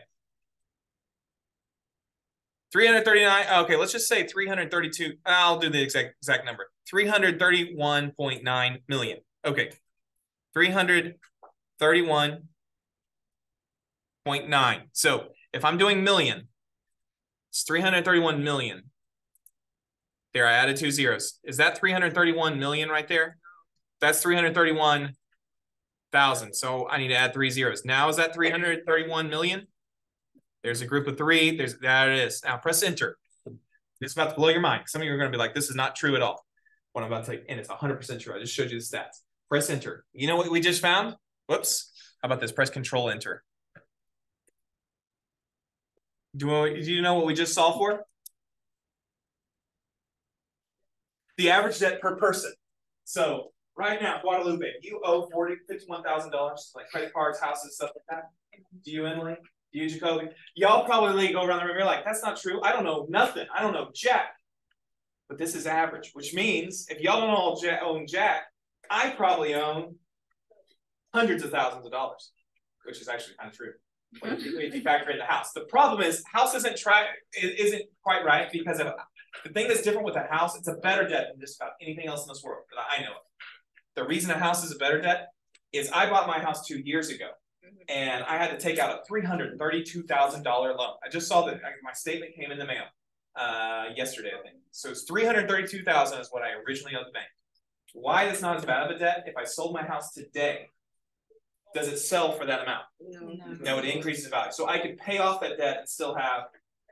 339. Okay, let's just say 332. I'll do the exact exact number. 331.9 million. Okay. 331.9. So if I'm doing million, it's 331 million. There, I added two zeros. Is that 331 million right there? That's 331,000. So I need to add three zeros. Now is that 331 million? There's a group of three. There's that it is. Now press enter. It's about to blow your mind. Some of you are going to be like, this is not true at all. What I'm about to you, and it's 100% true. I just showed you the stats. Press enter. You know what we just found? Whoops. How about this? Press control enter. Do, you know what we just solved for? The average debt per person. So right now, Guadalupe, you owe forty, fifty-one thousand dollars, like credit cards, houses, stuff like that. Do you, Emily? You, Jacoby, y'all probably go around the room. You're like, that's not true. I don't know nothing. I don't know Jack. But this is average, which means if y'all don't all own Jack, I probably own hundreds of thousands of dollars, which is actually kind of true when you, mm-hmm. if you factor in the house. The problem is house isn't try isn't quite right because of the thing that's different with a house. It's a better debt than just about anything else in this world that I know of. The reason a house is a better debt is I bought my house two years ago and I had to take out a $332,000 loan. I just saw that my statement came in the mail uh, yesterday, I think. So it's 332,000 is what I originally owed the bank. Why is not as bad of a debt if I sold my house today? Does it sell for that amount? No. No, it increases the value. So I could pay off that debt and still have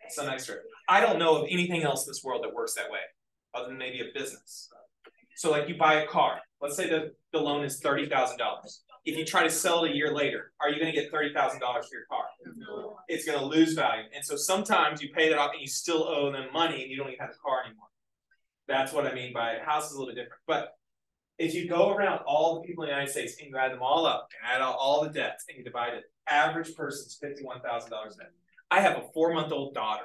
some extra. I don't know of anything else in this world that works that way, other than maybe a business. So like you buy a car. Let's say the, the loan is $30,000 if you try to sell it a year later, are you going to get thirty thousand dollars for your car? No. It's going to lose value, and so sometimes you pay that off and you still owe them money, and you don't even have the car anymore. That's what I mean by house is a little bit different. But if you go around all the people in the United States and you add them all up and add all the debts and you divide it, average person's fifty one thousand dollars debt. I have a four month old daughter.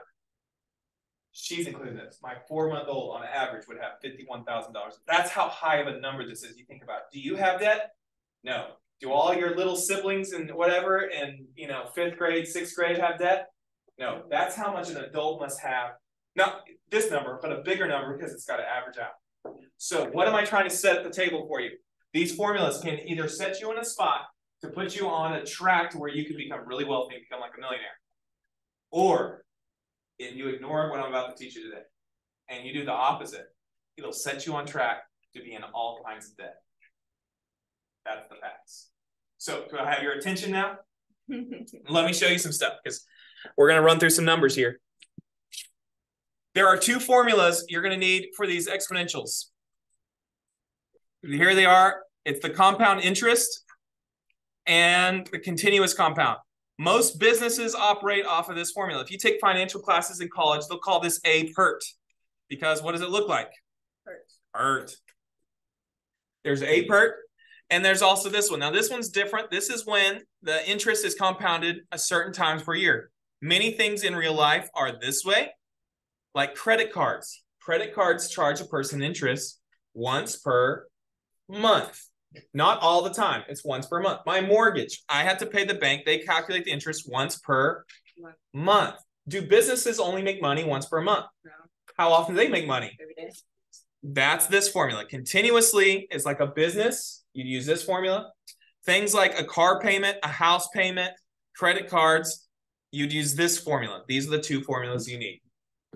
She's included in this. My four month old on average would have fifty one thousand dollars. That's how high of a number this is. You think about. Do you have debt? No do all your little siblings and whatever in you know fifth grade, sixth grade have debt? No, that's how much an adult must have. Not this number, but a bigger number because it's got to average out. So what am I trying to set the table for you? These formulas can either set you in a spot to put you on a track to where you can become really wealthy and become like a millionaire. Or if you ignore what I'm about to teach you today and you do the opposite, it'll set you on track to be in all kinds of debt. That's the facts. So do I have your attention now? Let me show you some stuff because we're going to run through some numbers here. There are two formulas you're going to need for these exponentials. Here they are. It's the compound interest and the continuous compound. Most businesses operate off of this formula. If you take financial classes in college, they'll call this a PERT because what does it look like? PERT. PERT. There's a PERT and there's also this one. Now, this one's different. This is when the interest is compounded a certain times per year. Many things in real life are this way, like credit cards. Credit cards charge a person interest once per month. Not all the time. It's once per month. My mortgage, I have to pay the bank. They calculate the interest once per month. Do businesses only make money once per month? No. How often do they make money? Every day. That's this formula. Continuously is like a business You'd use this formula. Things like a car payment, a house payment, credit cards, you'd use this formula. These are the two formulas you need.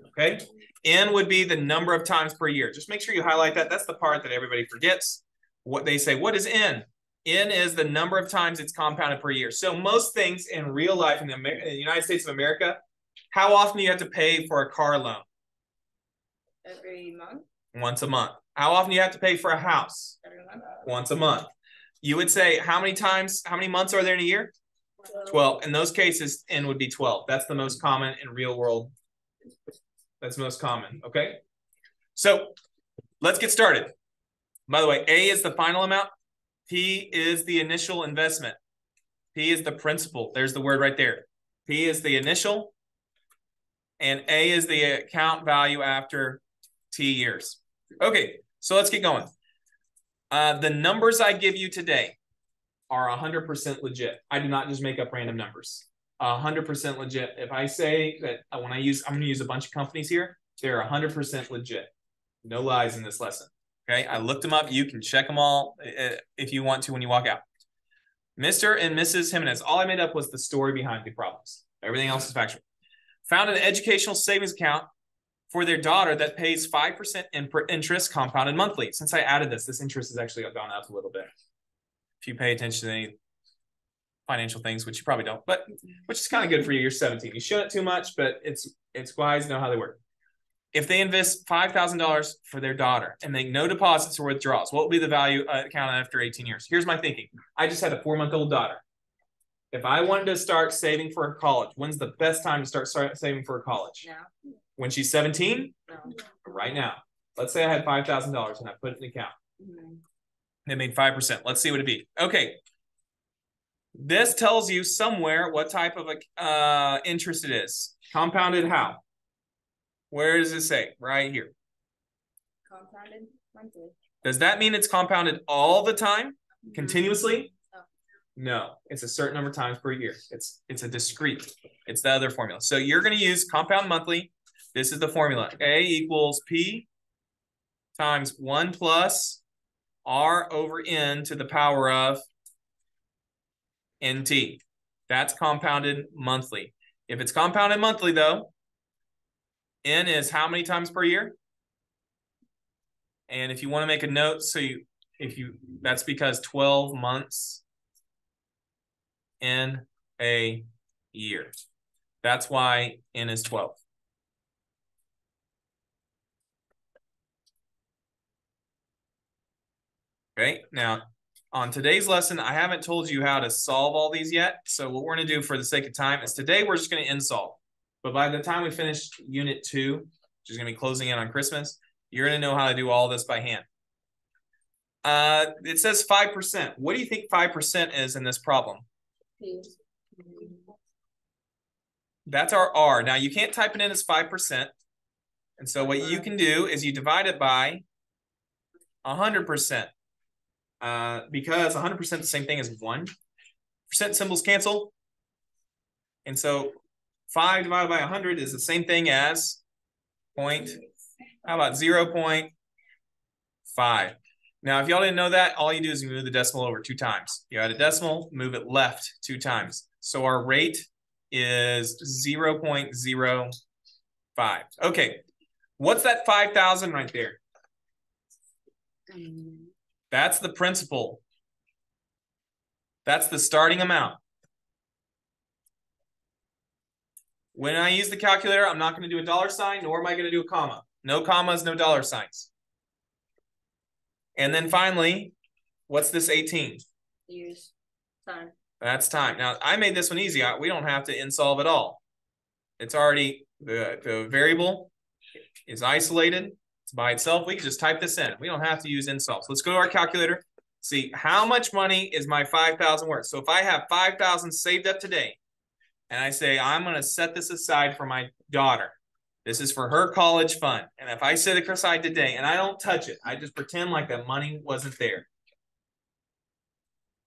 Okay. N would be the number of times per year. Just make sure you highlight that. That's the part that everybody forgets. What they say, what is N? N is the number of times it's compounded per year. So most things in real life in the, in the United States of America, how often do you have to pay for a car loan? Every month. Once a month. How often do you have to pay for a house? Once a month. You would say how many times, how many months are there in a year? 12. In those cases, N would be 12. That's the most common in real world. That's most common. Okay. So let's get started. By the way, A is the final amount. P is the initial investment. P is the principal. There's the word right there. P is the initial. And A is the account value after T years. Okay. So let's get going. Uh, the numbers I give you today are 100% legit. I do not just make up random numbers. 100% legit. If I say that uh, when I use, I'm going to use a bunch of companies here, they're 100% legit. No lies in this lesson. Okay. I looked them up. You can check them all uh, if you want to when you walk out. Mr. and Mrs. Jimenez, all I made up was the story behind the problems. Everything else is factual. Found an educational savings account for their daughter that pays 5% in interest compounded monthly. Since I added this, this interest has actually gone up a little bit. If you pay attention to any financial things, which you probably don't, but which is kind of good for you. You're 17. You shouldn't too much, but it's it's wise to know how they work. If they invest five thousand dollars for their daughter and make no deposits or withdrawals, what will be the value uh, account after 18 years? Here's my thinking. I just had a four month old daughter. If I wanted to start saving for college, when's the best time to start, start saving for a college? Now. When she's 17? No. Right now. Let's say I had $5,000 and I put it in the account. Mhm. They made 5%. Let's see what it'd be. Okay. This tells you somewhere what type of a uh, interest it is. Compounded how? Where does it say? Right here. Compounded monthly. Does that mean it's compounded all the time, continuously? No. No, it's a certain number of times per year. It's it's a discrete. It's the other formula. So you're going to use compound monthly. This is the formula. A equals P times 1 plus R over N to the power of NT. That's compounded monthly. If it's compounded monthly, though, N is how many times per year? And if you want to make a note, so you, if you, that's because 12 months in a year. That's why N is 12. Okay, now on today's lesson, I haven't told you how to solve all these yet. So what we're going to do for the sake of time is today we're just going to end solve. But by the time we finish unit two, which is going to be closing in on Christmas, you're going to know how to do all this by hand. Uh, it says 5%. What do you think 5% is in this problem? That's our R. Now you can't type it in as 5%. And so what you can do is you divide it by 100%. Uh, because 100% the same thing as 1. Percent symbols cancel. And so 5 divided by 100 is the same thing as point, how about 0 0.5? Now, if y'all didn't know that, all you do is you move the decimal over two times. You add a decimal, move it left two times. So our rate is 0 0.05. Okay, what's that 5,000 right there? That's the principal. That's the starting amount. When I use the calculator, I'm not going to do a dollar sign, nor am I going to do a comma. No commas, no dollar signs. And then finally, what's this 18? Years. Time. That's time. Now, I made this one easy. We don't have to insolve at all. It's already, the, the variable is isolated. By itself. We can just type this in. We don't have to use insolve. So let's go to our calculator. See, how much money is my 5,000 worth? So if I have 5,000 saved up today, and I say, I'm going to set this aside for my daughter. This is for her college fund. And if I set it aside today and I don't touch it, I just pretend like that money wasn't there.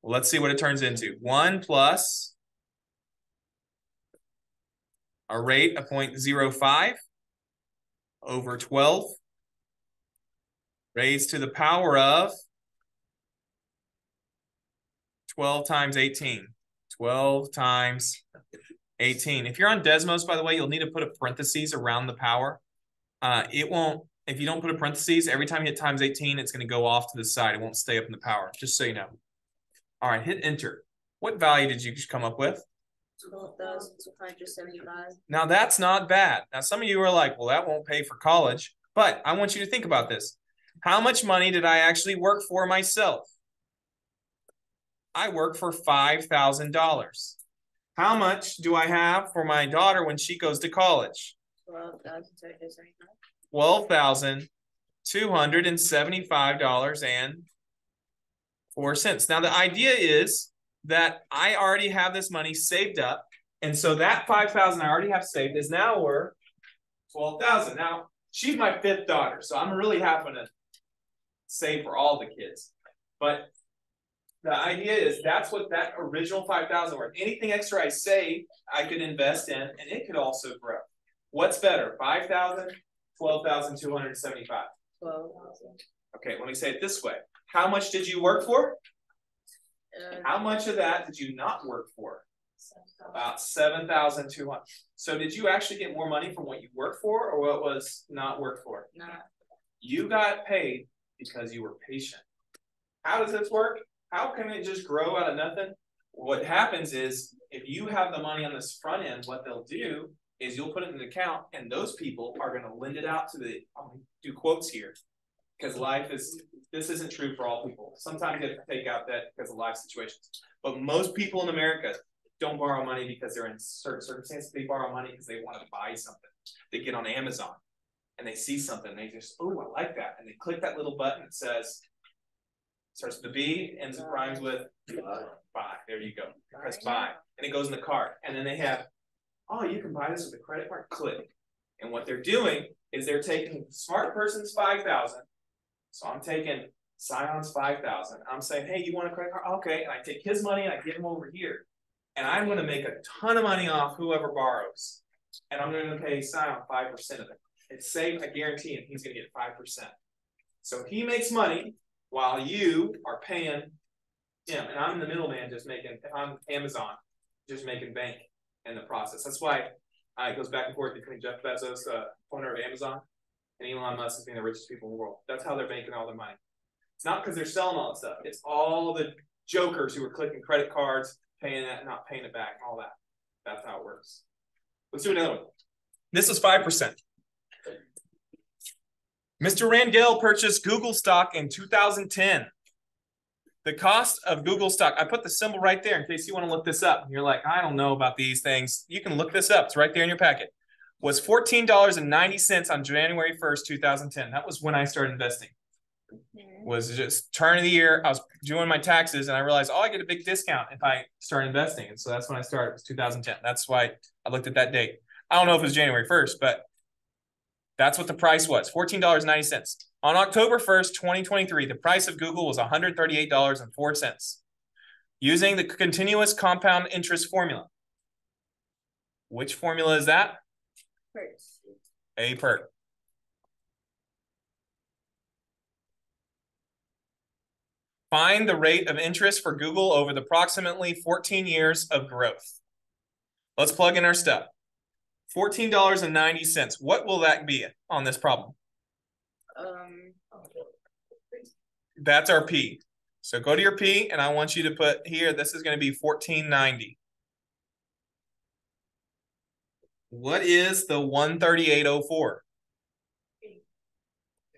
Well, let's see what it turns into. 1 plus a rate of 0.05 over 12 raised to the power of 12 times 18. 12 times 18. If you're on Desmos, by the way, you'll need to put a parentheses around the power. Uh, it won't, if you don't put a parentheses, every time you hit times 18, it's going to go off to the side. It won't stay up in the power, just so you know. All right, hit enter. What value did you come up with? 12,275. Now that's not bad. Now some of you are like, well, that won't pay for college. But I want you to think about this. How much money did I actually work for myself? I work for $5,000. How much do I have for my daughter when she goes to college? 12,275. Twelve thousand two hundred and seventy-five dollars and four cents. Now the idea is that I already have this money saved up, and so that five thousand I already have saved is now worth twelve thousand. Now she's my fifth daughter, so I'm really having to save for all the kids. But the idea is that's what that original 5,000 worth. Anything extra I save, I could invest in, and it could also grow. What's better, 5,000, 12,275? 12,000. Okay, let me say it this way. How much did you work for? Uh, How much of that did you not work for? About 7,200. So did you actually get more money from what you worked for or what was not worked for? Not. You got paid because you were patient. How does this work? How can it just grow out of nothing? What happens is if you have the money on this front end, what they'll do is you'll put it in an account and those people are going to lend it out to the, to do quotes here because life is, this isn't true for all people. Sometimes you have to take out debt because of life situations. But most people in America don't borrow money because they're in certain circumstances. They borrow money because they want to buy something. They get on Amazon and they see something they just, oh, I like that. And they click that little button that says, Starts with a B, ends it rhymes with buy. There you go. Press buy, and it goes in the cart. And then they have, oh, you can buy this with a credit card. Click. And what they're doing is they're taking smart person's five thousand. So I'm taking Scion's five thousand. I'm saying, hey, you want a credit card? Okay, and I take his money and I give him over here, and I'm going to make a ton of money off whoever borrows, and I'm going to pay Scion five percent of it. It's safe. I guarantee him he's going to get five percent. So he makes money while you are paying him, and I'm the middleman, just making. I'm Amazon, just making bank in the process. That's why uh, it goes back and forth between Jeff Bezos, uh, owner of Amazon, and Elon Musk as being the richest people in the world. That's how they're making all their money. It's not because they're selling all that stuff. It's all the jokers who are clicking credit cards, paying that, not paying it back, all that. That's how it works. Let's do another one. This is 5%. Mr. Rangel purchased Google stock in 2010. The cost of Google stock, I put the symbol right there in case you want to look this up. You're like, I don't know about these things. You can look this up. It's right there in your packet. Was $14.90 on January 1st, 2010. That was when I started investing mm-hmm. was just turn of the year. I was doing my taxes and I realized, oh, I get a big discount if I start investing. And so that's when I started. It was 2010. That's why I looked at that date. I don't know if it was January 1st, but that's what the price was $14.90. On October 1st, 2023, the price of Google was $138.04 using the continuous compound interest formula. Which formula is that? A PERT. Find the rate of interest for Google over the approximately 14 years of growth. Let's plug in our stuff. $14.90. What will that be on this problem? Um, That's our P. So go to your P and I want you to put here, this is going to be 1490. What is the 13804?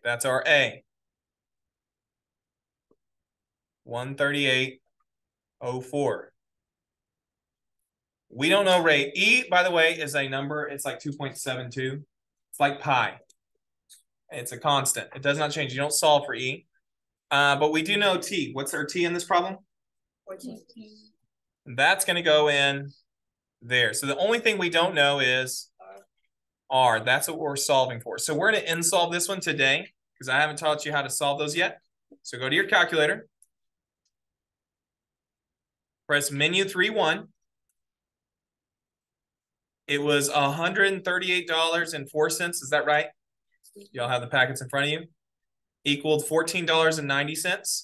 That's our A. 138.04. We don't know rate. E, by the way, is a number. It's like 2.72. It's like pi. It's a constant. It does not change. You don't solve for E. Uh, but we do know T. What's our T in this problem? 14. That's going to go in there. So the only thing we don't know is R. That's what we're solving for. So we're going to nSolve this one today because I haven't taught you how to solve those yet. So go to your calculator. Press menu three one. It was $138.04. Is that right? Y'all have the packets in front of you? Equaled $14.90.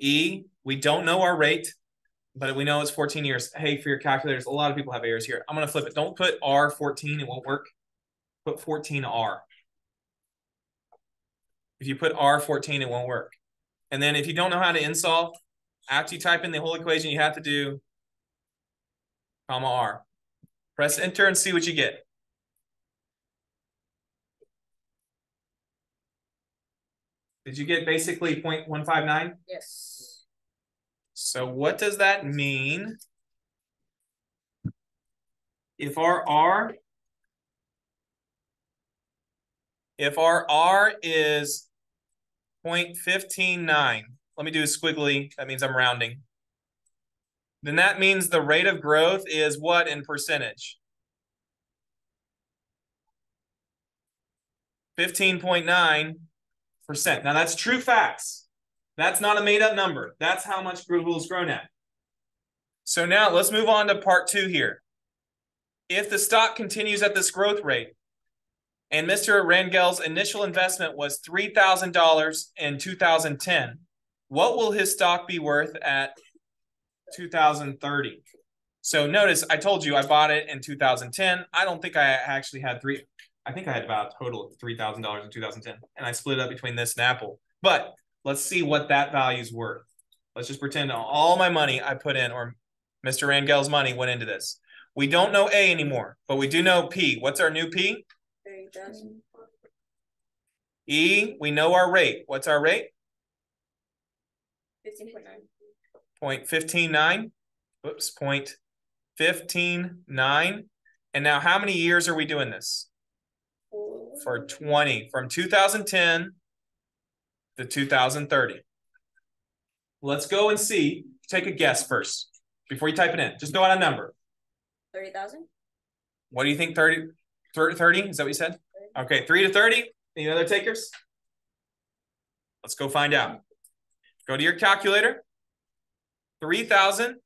E, we don't know our rate, but we know it's 14 years. Hey, for your calculators, a lot of people have errors here. I'm going to flip it. Don't put R14, it won't work. Put 14R. If you put R14, it won't work. And then if you don't know how to nSolve, after you type in the whole equation, you have to do comma R. Press enter and see what you get. Did you get basically 0.159? Yes. So what does that mean? If our R, if our R is 0.159, let me do a squiggly. That means I'm rounding. Then that means the rate of growth is what in percentage? 15.9%. Now that's true facts. That's not a made up number. That's how much Google has grown at. So now let's move on to part two here. If the stock continues at this growth rate, and Mr. Rangel's initial investment was $3,000 in 2010, what will his stock be worth at 2030? So notice I told you I bought it in 2010. I don't think I actually had three. I think I had about a total of three thousand dollars in 2010, and I split it up between this and Apple. But let's see what that value is worth. Let's just pretend all my money I put in, or Mr. Rangel's money went into this. We don't know A anymore, but we do know P. What's our new P? E, we know our rate. What's our rate? Fifteen point fifteen nine. Whoops, point fifteen nine. And now how many years are we doing this? For 20. From 2010 the 2030. Let's go and see. Take a guess first before you type it in. Just throw out a number. Thirty thousand? What do you think? 30, 30? Is that what you said? Okay, 3 to 30. Any other takers? Let's go find out. Go to your calculator. 3,000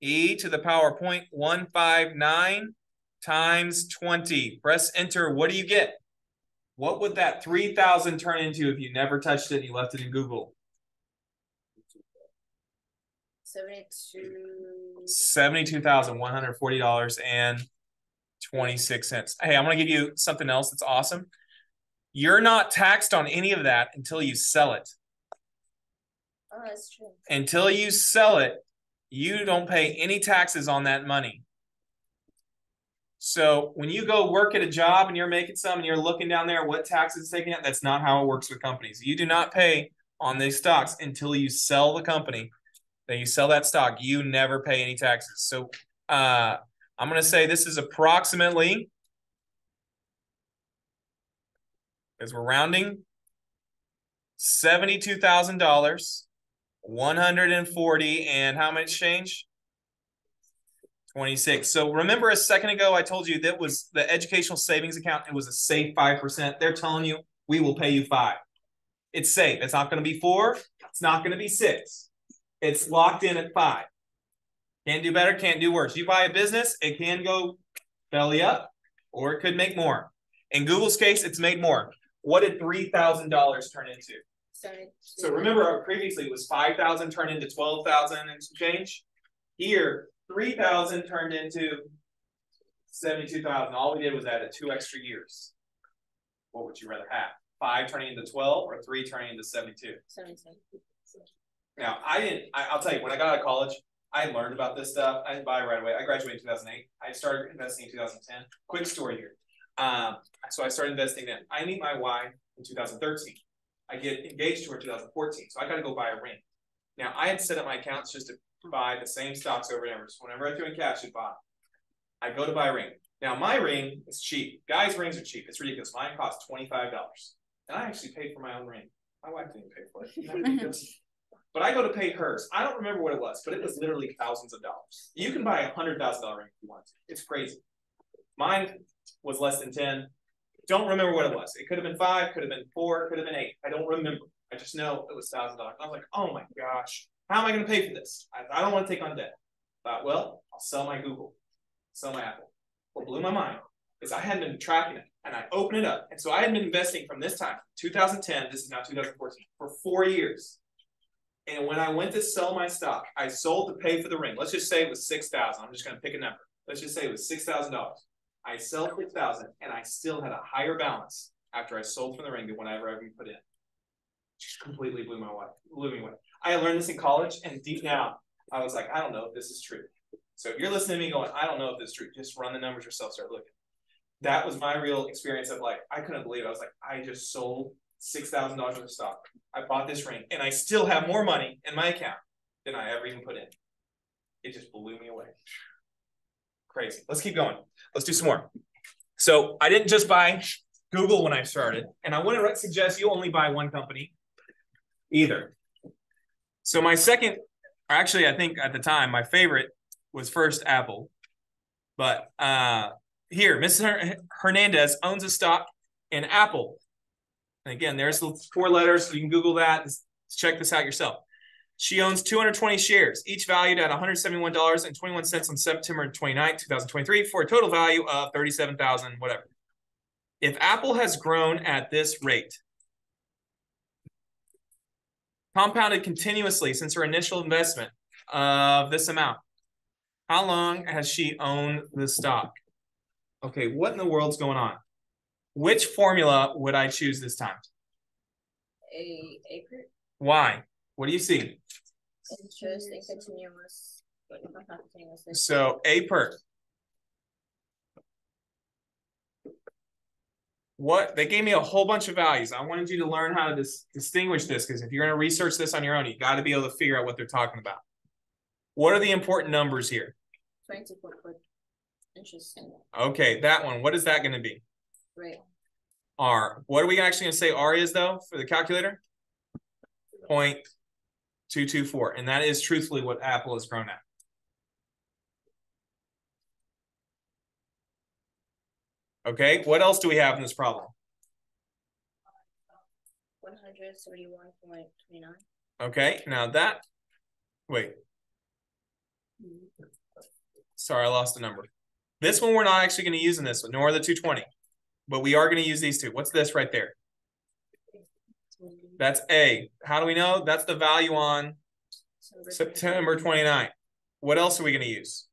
e to the power 0.159 times 20. Press enter. What do you get? What would that 3,000 turn into if you never touched it and you left it in Google? Seventy-two. $72,140 and 26 cents. Hey, I'm going to give you something else that's awesome. You're not taxed on any of that until you sell it. Oh, that's true. Until you sell it, you don't pay any taxes on that money. So when you go work at a job and you're making some and you're looking down there what taxes taking out, that's not how it works with companies. You do not pay on these stocks until you sell the company. Then you sell that stock, you never pay any taxes. So uh, I'm going to say this is approximately, because we're rounding, $72,000, 140 and how much change? 26. So remember a second ago, I told you that was the educational savings account. It was a safe 5%. They're telling you we will pay you five. It's safe. It's not going to be four. It's not going to be six. It's locked in at five. Can't do better, can't do worse. You buy a business, it can go belly up or it could make more. In Google's case, it's made more. What did $3,000 turn into? Seventy-two. So remember previously it was 5,000 turned into 12,000 and some change. Here, 3,000 turned into 72,000. All we did was add two extra years. What would you rather have? Five turning into 12 or three turning into 72? Seventy-two. Now, I didn't, I, I'll tell you, when I got out of college, I learned about this stuff. I didn't buy it right away. I graduated in 2008. I started investing in 2010. Quick story here. Um, so I started investing then. I meet my wife in 2013. I get engaged to her in 2014. So I got to go buy a ring. Now, I had set up my accounts just to buy the same stocks over and over. So whenever I threw in cash, I'd buy. I go to buy a ring. Now, my ring is cheap. Guys' rings are cheap. It's ridiculous. Mine cost $25. And I actually paid for my own ring. My wife didn't pay for it. Isn't that ridiculous? But I go to pay hers. I don't remember what it was, but it was literally thousands of dollars. You can buy a hundred thousand dollar ring if you want to. It's crazy. Mine was less than ten. Don't remember what it was. It could have been five, could have been four, could have been eight. I don't remember. I just know it was thousand dollars. I was like, oh my gosh, how am I going to pay for this? I, I don't want to take on debt. I Thought, well, I'll sell my Google, sell my Apple. What blew my mind is I hadn't been tracking it, and I open it up, and so I had been investing from this time, 2010. This is now 2014, for four years. And when I went to sell my stock, I sold to pay for the ring. Let's just say it was six thousand. I'm just going to pick a number. Let's just say it was six thousand dollars. I sell six thousand, and I still had a higher balance after I sold from the ring than whatever I put in. Just completely blew my wife, blew me away. I learned this in college, and deep down, I was like, I don't know if this is true. So if you're listening to me going, I don't know if this is true, just run the numbers yourself, start looking. That was my real experience of like, I couldn't believe it. I was like, I just sold six thousand dollars worth of stock. I bought this ring, and I still have more money in my account than I ever even put in. It just blew me away. Crazy. Let's keep going. Let's do some more. So I didn't just buy Google when I started, and I wouldn't suggest you only buy one company either. So my second, actually, I think at the time my favorite was first Apple, but uh, here, Mrs. Hernandez owns a stock in Apple. And again, there's the four letters. You can Google that. Check this out yourself. She owns 220 shares, each valued at $171.21 on September 29, 2023, for a total value of 37,000 whatever. If Apple has grown at this rate, compounded continuously since her initial investment of this amount, how long has she owned the stock? Okay, what in the world's going on? Which formula would I choose this time? A acre. Why? What do you see? Interest and continuous. but not continuous. So A per. What they gave me a whole bunch of values. I wanted you to learn how to dis distinguish this because if you're going to research this on your own, you got to be able to figure out what they're talking about. What are the important numbers here? Twenty-two point four. Interesting. Okay, that one. What is that going to be? Right. R. What are we actually going to say R is though for the calculator? Point two two four, and that is truthfully what Apple has grown at. Okay, what else do we have in this problem? One hundred seventy-one point twenty-nine. Okay, now that, wait, sorry, I lost a number. This one we're not actually going to use in this one, nor the 220, but we are going to use these two. What's this right there? That's A. How do we know? That's the value on September 29. What else are we going to use?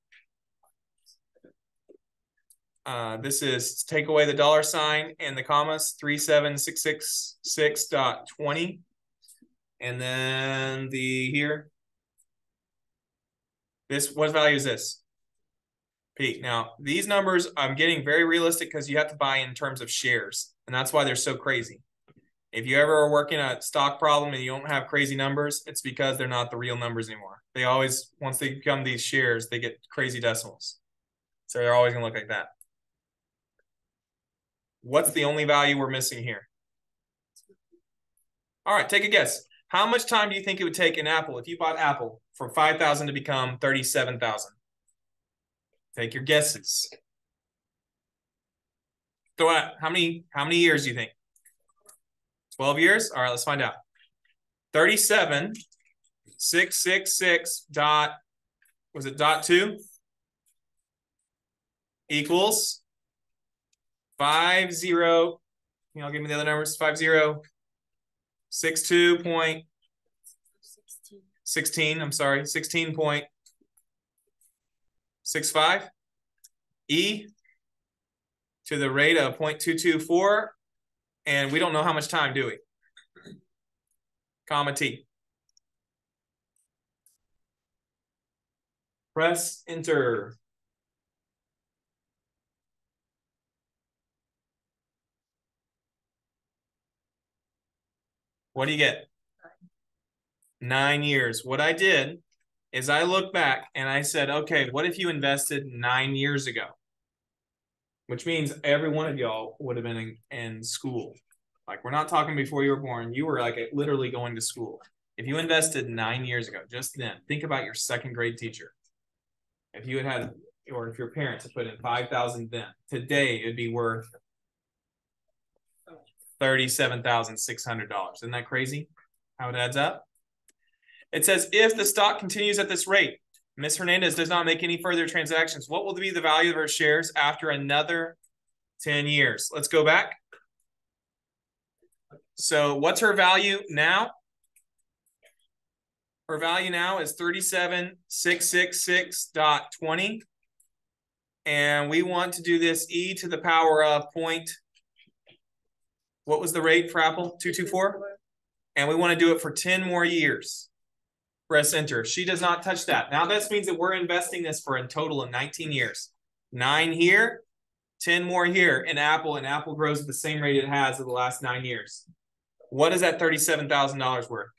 Uh, this is take away the dollar sign and the commas, 37666.20. And then the here. This, what value is this? P. Now, these numbers I'm getting very realistic because you have to buy in terms of shares. And that's why they're so crazy. If you ever are working a stock problem and you don't have crazy numbers, it's because they're not the real numbers anymore. They always, once they become these shares, they get crazy decimals. So they're always going to look like that. What's the only value we're missing here? All right, take a guess. How much time do you think it would take an Apple if you bought Apple for 5,000 to become 37,000? Take your guesses. Throw out how many how many years do you think? 12 years? All right, let's find out. 37 666 dot was it dot 2 equals 5 0 you know give me the other numbers? 5 0 6 2 point 16 i'm sorry 16 point six five. E to the rate of 0.224 and we don't know how much time do we? Comma t. Press enter. What do you get? Nine years. What i did is I look back and I said, okay, what if you invested nine years ago? Which means every one of y'all would have been in, in school. Like we're not talking before you were born. You were like literally going to school. If you invested nine years ago, just then, think about your second grade teacher. If you had had, or if your parents had put in five thousand then, today it'd be worth thirty-seven thousand six hundred dollars. Isn't that crazy? How it adds up? It says if the stock continues at this rate, Ms. Hernandez does not make any further transactions. What will be the value of her shares after another 10 years? Let's go back. So what's her value now? Her value now is 37666.20. And we want to do this e to the power of point. What was the rate for Apple? 224? And we want to do it for 10 more years press enter. She does not touch that. Now this means that we're investing this for a total of 19 years. Nine here, 10 more here in Apple, and Apple grows at the same rate it has in the last nine years. What is that $37,000 worth?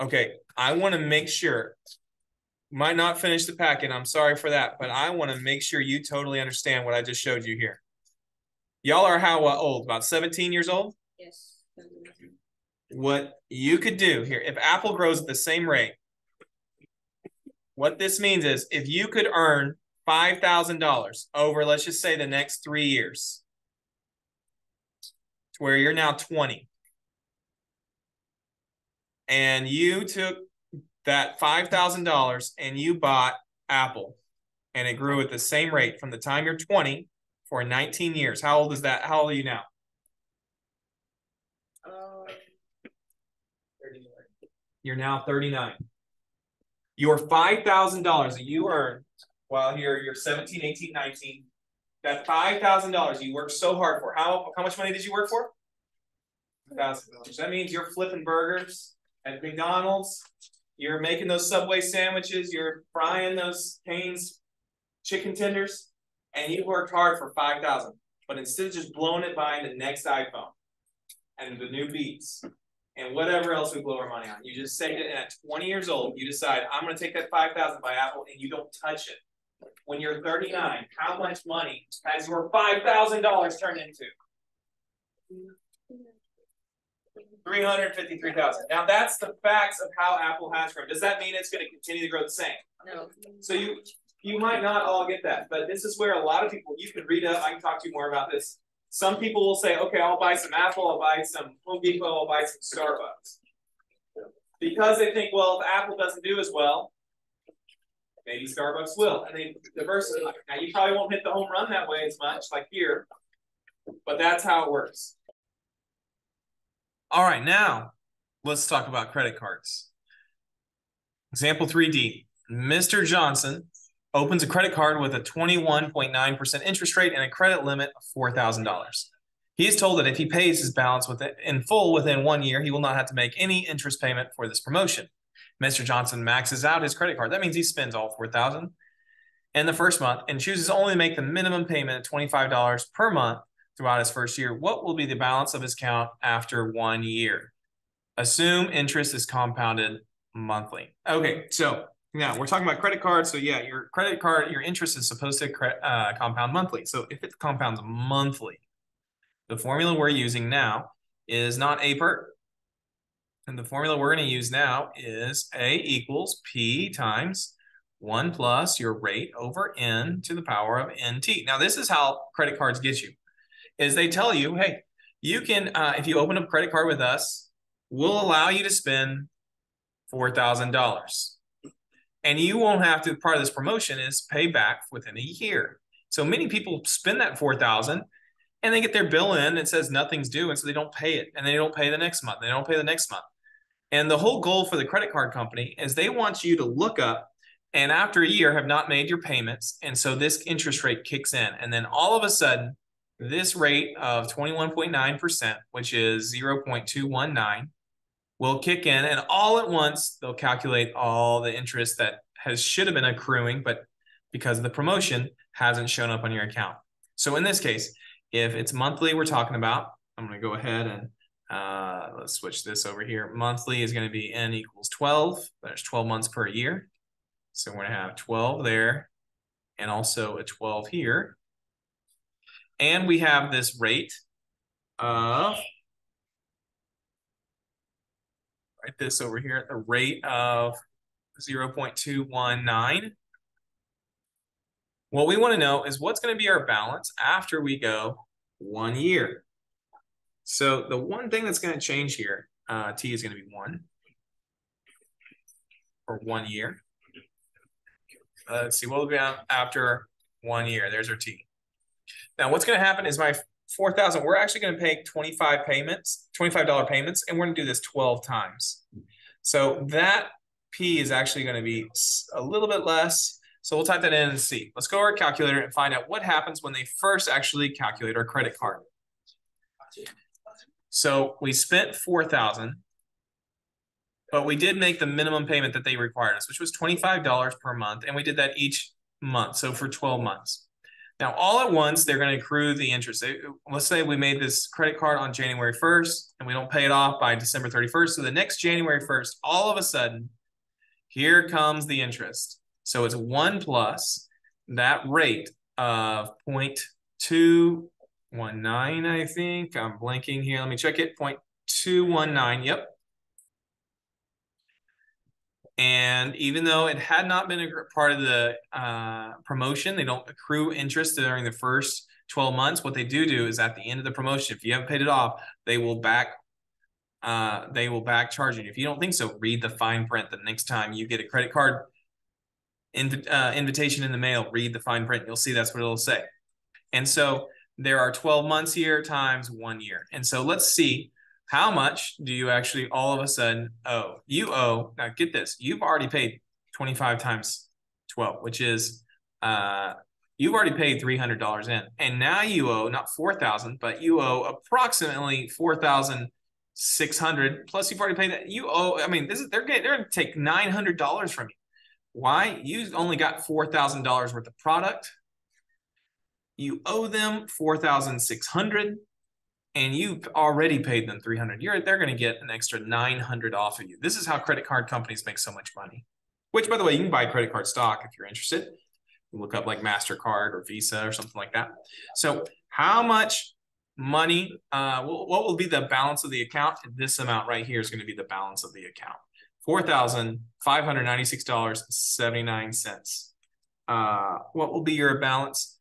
Okay, I want to make sure, might not finish the packet, I'm sorry for that, but I want to make sure you totally understand what I just showed you here. Y'all are how old? About 17 years old? Yes. What you could do here, if Apple grows at the same rate, what this means is if you could earn $5,000 over, let's just say, the next three years, to where you're now 20, and you took that $5,000 and you bought Apple, and it grew at the same rate from the time you're 20 for 19 years. How old is that? How old are you now? You're now 39. Your $5,000 that you earned while here you're 17, 18, 19, that $5,000 you worked so hard for. How, how much money did you work for? $1,000. That means you're flipping burgers at McDonald's. You're making those Subway sandwiches. You're frying those Cane's chicken tenders. And you worked hard for 5000 But instead of just blowing it buying the next iPhone and the new Beats and whatever else we blow our money on. You just say it, and at 20 years old, you decide I'm going to take that 5,000 by Apple, and you don't touch it. when you're 39, how much money has your $5,000 turned into? 353,000. Now that's the facts of how Apple has grown. Does that mean it's going to continue to grow the same? No. So you you might not all get that, but this is where a lot of people you can read up. I can talk to you more about this. Some people will say, okay, I'll buy some Apple, I'll buy some Home Depot, I'll buy some Starbucks. Because they think, well, if Apple doesn't do as well, maybe Starbucks will. And they diversify. Now you probably won't hit the home run that way as much, like here, but that's how it works. All right, now let's talk about credit cards. Example 3D. Mr. Johnson opens a credit card with a 21.9% interest rate and a credit limit of $4,000. He is told that if he pays his balance in full within one year, he will not have to make any interest payment for this promotion. Mr. Johnson maxes out his credit card. That means he spends all 4000 in the first month and chooses only to make the minimum payment of $25 per month throughout his first year. What will be the balance of his account after one year? Assume interest is compounded monthly. Okay, so now we're talking about credit cards. So yeah, your credit card, your interest is supposed to uh, compound monthly. So if it compounds monthly, the formula we're using now is not A per. And the formula we're going to use now is A equals P times 1 plus your rate over N to the power of NT. Now, this is how credit cards get you, is they tell you, hey, you can, uh, if you open a credit card with us, we'll allow you to spend $4,000 and you won't have to part of this promotion is pay back within a year. So many people spend that 4000 and they get their bill in it says nothing's due and so they don't pay it and they don't pay the next month they don't pay the next month. And the whole goal for the credit card company is they want you to look up and after a year have not made your payments. And so this interest rate kicks in and then all of a sudden this rate of 21.9% which is 0.219 will kick in and all at once they'll calculate all the interest that has should have been accruing but because of the promotion hasn't shown up on your account. So in this case if it's monthly we're talking about i'm going to go ahead and uh, let's switch this over here. Monthly is going to be n equals 12 there's 12 months per year. So we're going to have 12 there and also a 12 here. And we have this rate of write this over here at the rate of 0.219. What we want to know is what's going to be our balance after we go one year. So the one thing that's going to change here, uh, T is going to be one for one year. Uh, let's see, what will be after one year? There's our T. Now what's going to happen is my 4,000, we're actually going to pay 25 payments, $25 payments, and we're going to do this 12 times. So that P is actually going to be a little bit less. So we'll type that in and see. Let's go to our calculator and find out what happens when they first actually calculate our credit card. So we spent 4,000, but we did make the minimum payment that they required us, which was $25 per month. And we did that each month. So for 12 months. Now, all at once, they're going to accrue the interest. Let's say we made this credit card on January 1st and we don't pay it off by December 31st. So the next January 1st, all of a sudden, here comes the interest. So it's one plus that rate of 0.219, I think. I'm blanking here. Let me check it. 0.219. Yep. And even though it had not been a part of the uh, promotion, they don't accrue interest during the first 12 months. What they do do is at the end of the promotion, if you haven't paid it off, they will back uh, they will back charge you. If you don't think so, read the fine print. The next time you get a credit card inv- uh, invitation in the mail, read the fine print. You'll see that's what it'll say. And so there are 12 months here times one year. And so let's see how much do you actually all of a sudden owe? You owe, now get this, you've already paid 25 times 12, which is uh you've already paid $300 in. And now you owe not 4,000, but you owe approximately 4,600 plus you've already paid that. You owe I mean, this is they're getting they're to take $900 from you. Why? You only got $4,000 worth of product. You owe them 4,600 and you've already paid them 300 you're they're going to get an extra 900 off of you this is how credit card companies make so much money which by the way you can buy credit card stock if you're interested look up like MasterCard or Visa or something like that. So how much money, uh, what will be the balance of the account? This amount right here is going to be the balance of the account. $4,596.79. Uh, what will be your balance?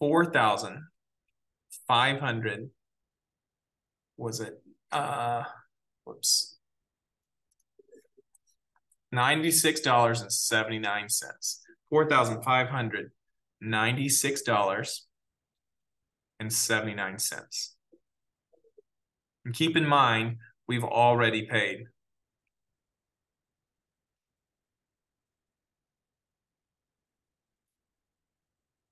4,500 was it? Uh, whoops. $96.79. $4,596.79. And keep in mind, we've already paid.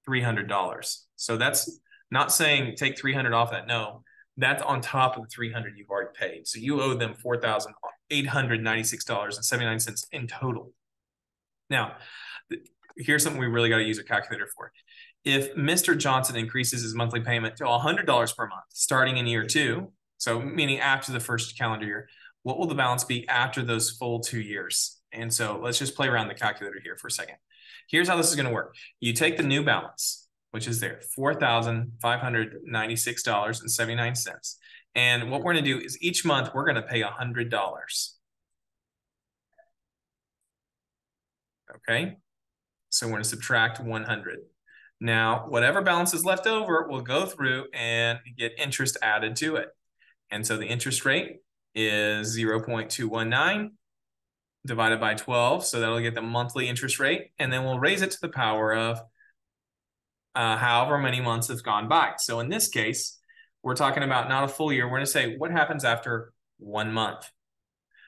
$300. So that's not saying take 300 off that. No, that's on top of the 300 you've already paid. So you owe them $4,896.79 in total. Now, here's something we really got to use a calculator for. If Mr. Johnson increases his monthly payment to $100 per month starting in year two, so meaning after the first calendar year, what will the balance be after those full two years? And so let's just play around the calculator here for a second. Here's how this is going to work. You take the new balance, which is there, $4,596.79. And what we're going to do is each month we're going to pay $100. Okay, so we're going to subtract 100. Now, whatever balance is left over, we'll go through and get interest added to it. And so the interest rate is 0.219 divided by 12. So that'll get the monthly interest rate. And then we'll raise it to the power of uh, however many months have gone by. So in this case, we're talking about not a full year. We're going to say what happens after one month.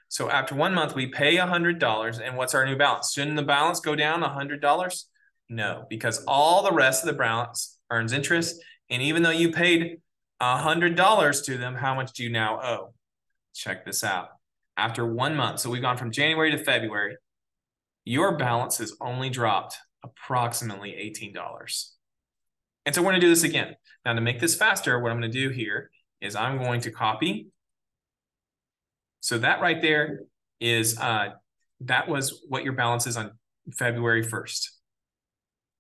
So after one month, we pay $100. And what's our new balance? Shouldn't the balance go down $100? No, because all the rest of the balance earns interest. And even though you paid $100 to them, how much do you now owe? Check this out. After one month, so we've gone from January to February, your balance has only dropped approximately $18. And so we're going to do this again. Now to make this faster, what I'm going to do here is I'm going to copy. So that right there is, uh, that was what your balance is on February 1st.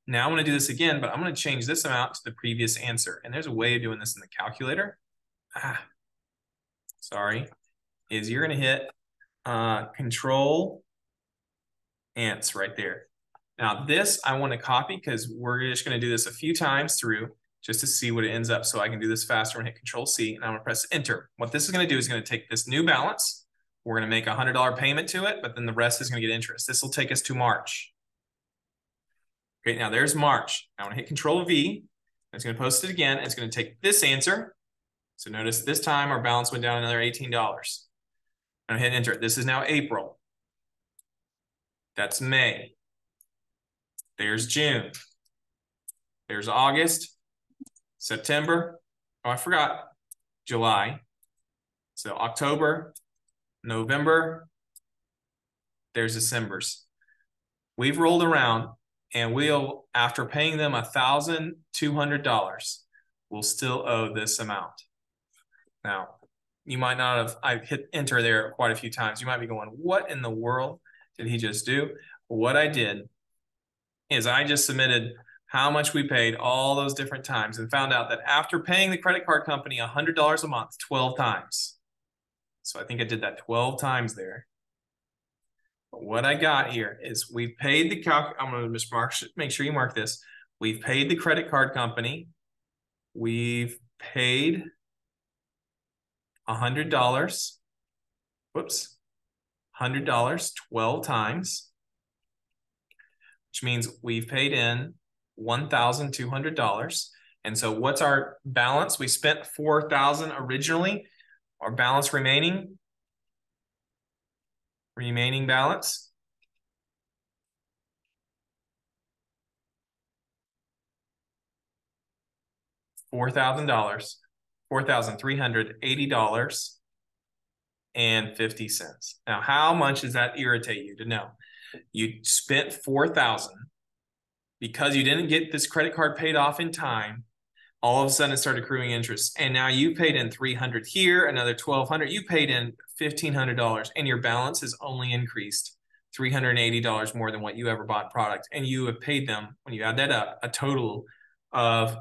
Now I'm going to do this again, but I'm going to change this amount to the previous answer. And there's a way of doing this in the calculator. Ah, sorry, is you're going to hit uh, control ants right there. Now this I want to copy because we're just going to do this a few times through just to see what it ends up. So I can do this faster and hit control C and I'm going to press enter. What this is going to do is going to take this new balance. We're going to make a $100 payment to it, but then the rest is going to get interest. This will take us to March. Okay, now there's March. I want to hit control V. It's going to post it again. It's going to take this answer. So notice this time our balance went down another $18. I'm going to hit enter. This is now April. That's May. There's June. There's August, September. Oh, I forgot. July. So October, November. There's December's. We've rolled around and we'll, after paying them a $1,200, we'll still owe this amount. Now, you might not have, I hit enter there quite a few times. You might be going, what in the world did he just do? What I did is I just submitted how much we paid all those different times and found out that after paying the credit card company $100 a month 12 times, so I think I did that 12 times there. But what I got here is we've paid the calc. I'm going to just mark, make sure you mark this. We've paid the credit card company. We've paid $100. Whoops. $100 12 times which means we've paid in $1,200. And so what's our balance? We spent 4,000 originally. Our balance remaining, remaining balance. $4,000, $4,380 and 50 cents. Now, how much does that irritate you to know? You spent 4000 because you didn't get this credit card paid off in time. All of a sudden it started accruing interest. And now you paid in 300 here, another 1200. You paid in $1,500 and your balance has only increased $380 more than what you ever bought product. And you have paid them, when you add that up, a total of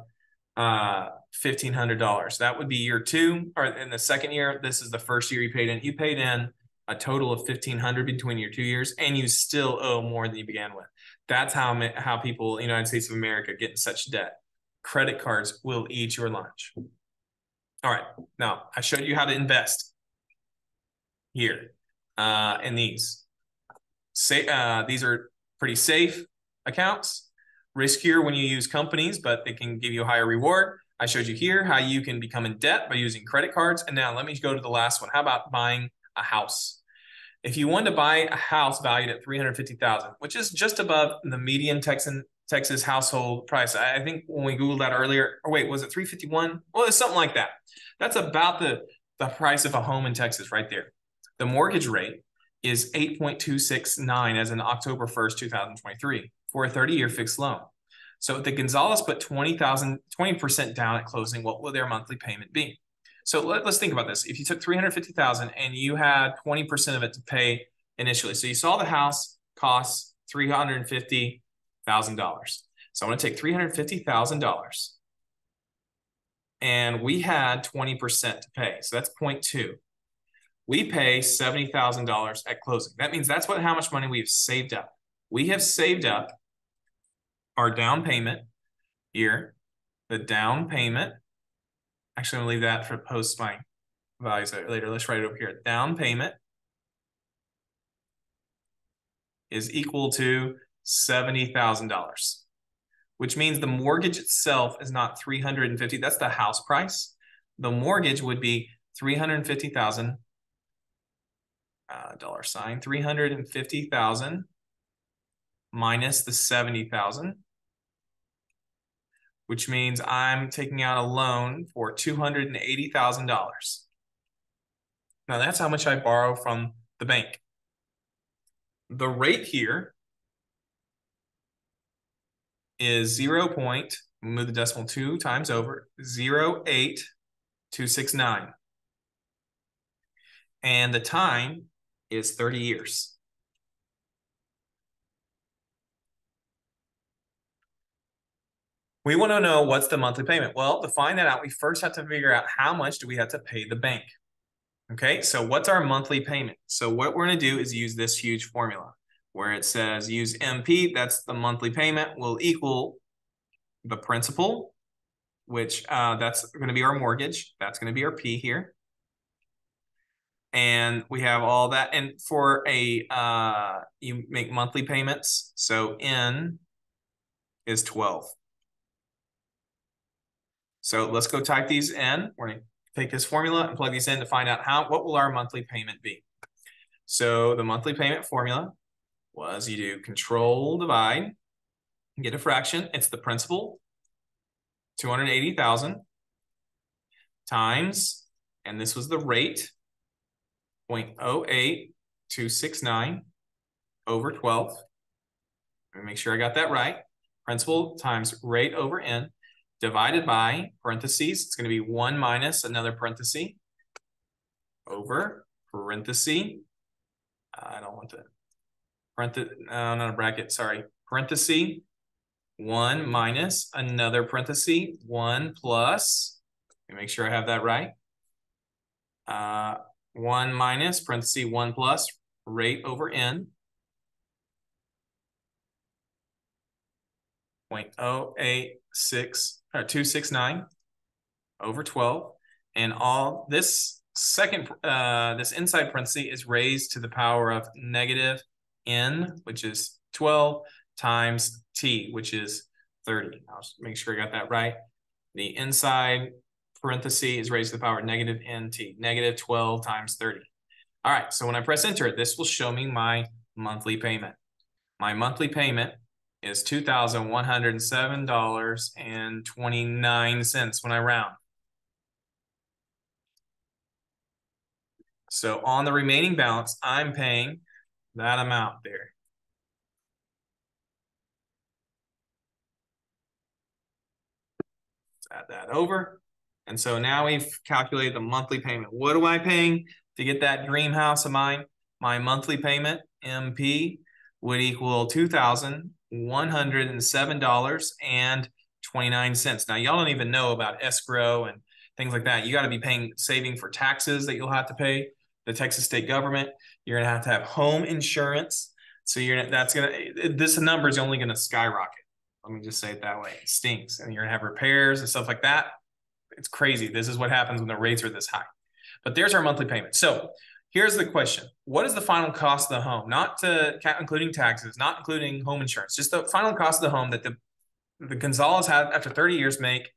uh $1,500. That would be year two, or in the second year. This is the first year you paid in. You paid in a total of 1500 between your two years, and you still owe more than you began with. That's how, how people in the United States of America get in such debt. Credit cards will eat your lunch. All right, now I showed you how to invest here uh, in these. Say, uh, these are pretty safe accounts, riskier when you use companies, but they can give you a higher reward. I showed you here how you can become in debt by using credit cards. And now let me go to the last one. How about buying a house? If you want to buy a house valued at 350,000, which is just above the median Texan Texas household price. I think when we Googled that earlier, or wait, was it 351? Well, it's something like that. That's about the, the price of a home in Texas right there. The mortgage rate is 8.269 as in October 1st, 2023 for a 30 year fixed loan. So the Gonzalez put 20,000, 20% down at closing. What will their monthly payment be? So let, us think about this. If you took 350,000 and you had 20% of it to pay initially. So you saw the house costs $350,000. So I'm going to take $350,000 and we had 20% to pay. So that's 0.2. We pay $70,000 at closing. That means that's what how much money we've saved up. We have saved up our down payment here, the down payment. Actually, I'm gonna leave that for post my values later. Let's write it over here. Down payment is equal to $70,000, which means the mortgage itself is not 350. That's the house price. The mortgage would be 350,000 uh, dollar sign 350,000 minus the 70,000 which means I'm taking out a loan for $280,000. Now that's how much I borrow from the bank. The rate here is 0 point, move the decimal two times over, 0, 269. And the time is 30 years. We want to know what's the monthly payment. Well, to find that out, we first have to figure out how much do we have to pay the bank. Okay, so what's our monthly payment? So what we're going to do is use this huge formula where it says use MP, that's the monthly payment, will equal the principal, which uh, that's going to be our mortgage. That's going to be our P here. And we have all that. And for a, uh, you make monthly payments. So N is 12. So let's go type these in. We're going to take this formula and plug these in to find out how what will our monthly payment be. So the monthly payment formula was you do control divide, get a fraction. It's the principal, 280,000 times, and this was the rate, 0.08269 over 12. Let me make sure I got that right. Principal times rate over n divided by parentheses. It's going to be 1 minus another parenthesis over parenthesis. I don't want to. Parenthesis, no, not a bracket, sorry. Parenthesis, 1 minus another parenthesis, 1 plus, let me make sure I have that right. Uh, 1 minus parenthesis, 1 plus rate over n. 0.086 or 269 over 12. And all this second, uh, this inside parenthesis is raised to the power of negative n, which is 12, times t, which is 30. I'll just make sure I got that right. The inside parenthesis is raised to the power of negative nt, negative 12 times 30. All right, so when I press enter, this will show me my monthly payment. My monthly payment is $2,107.29 when I round. So on the remaining balance, I'm paying that amount there. Let's add that over. And so now we've calculated the monthly payment. What am I paying to get that dream house of mine? My monthly payment MP would equal two thousand one hundred and seven dollars and twenty nine cents. Now y'all don't even know about escrow and things like that. You got to be paying saving for taxes that you'll have to pay the Texas state government. You're gonna have to have home insurance. So you're that's gonna this number is only gonna skyrocket. Let me just say it that way. It stinks, and you're gonna have repairs and stuff like that. It's crazy. This is what happens when the rates are this high. But there's our monthly payment. So here's the question: What is the final cost of the home? Not to including taxes, not including home insurance, just the final cost of the home that the the Gonzalez have after 30 years make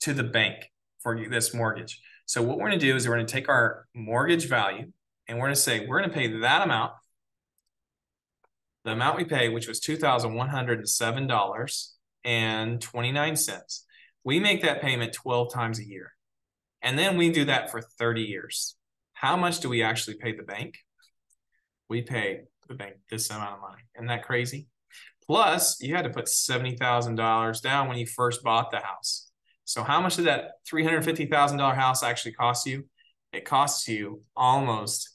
to the bank for this mortgage. So what we're going to do is we're going to take our mortgage value and we're going to say we're going to pay that amount, the amount we pay, which was two thousand one hundred and seven dollars and twenty nine cents. We make that payment twelve times a year, and then we do that for thirty years. How much do we actually pay the bank? We pay the bank this amount of money. Isn't that crazy? Plus, you had to put seventy thousand dollars down when you first bought the house. So how much did that $350,000 house actually cost you? It costs you almost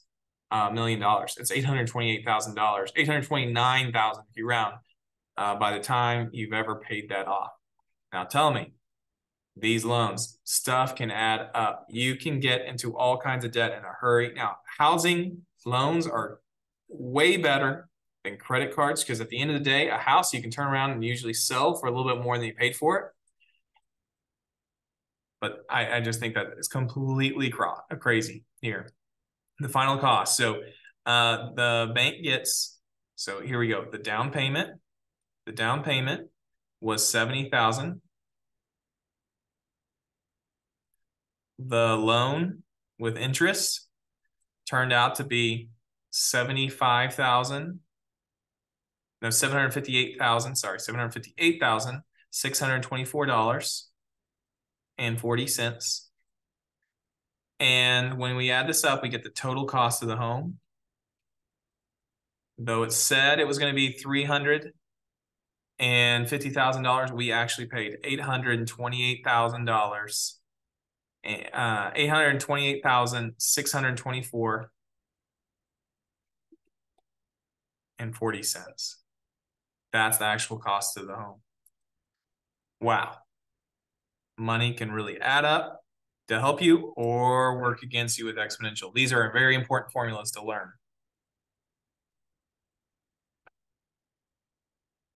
a million dollars. It's $828,000, $829,000 if you round uh, by the time you've ever paid that off. Now tell me, these loans, stuff can add up. You can get into all kinds of debt in a hurry. Now, housing loans are way better than credit cards because at the end of the day, a house you can turn around and usually sell for a little bit more than you paid for it. But I, I just think that it's completely cra- crazy here. The final cost. So uh, the bank gets, so here we go. The down payment, the down payment was 70,000. The loan with interest turned out to be 75,000 no 758,000 sorry 758,624 dollars and 40 cents. And when we add this up, we get the total cost of the home. Though it said it was going to be three hundred and fifty thousand dollars, we actually paid eight hundred and twenty-eight thousand dollars. Uh, eight hundred twenty-eight thousand six hundred twenty-four and forty cents. That's the actual cost of the home. Wow money can really add up to help you or work against you with exponential. These are very important formulas to learn.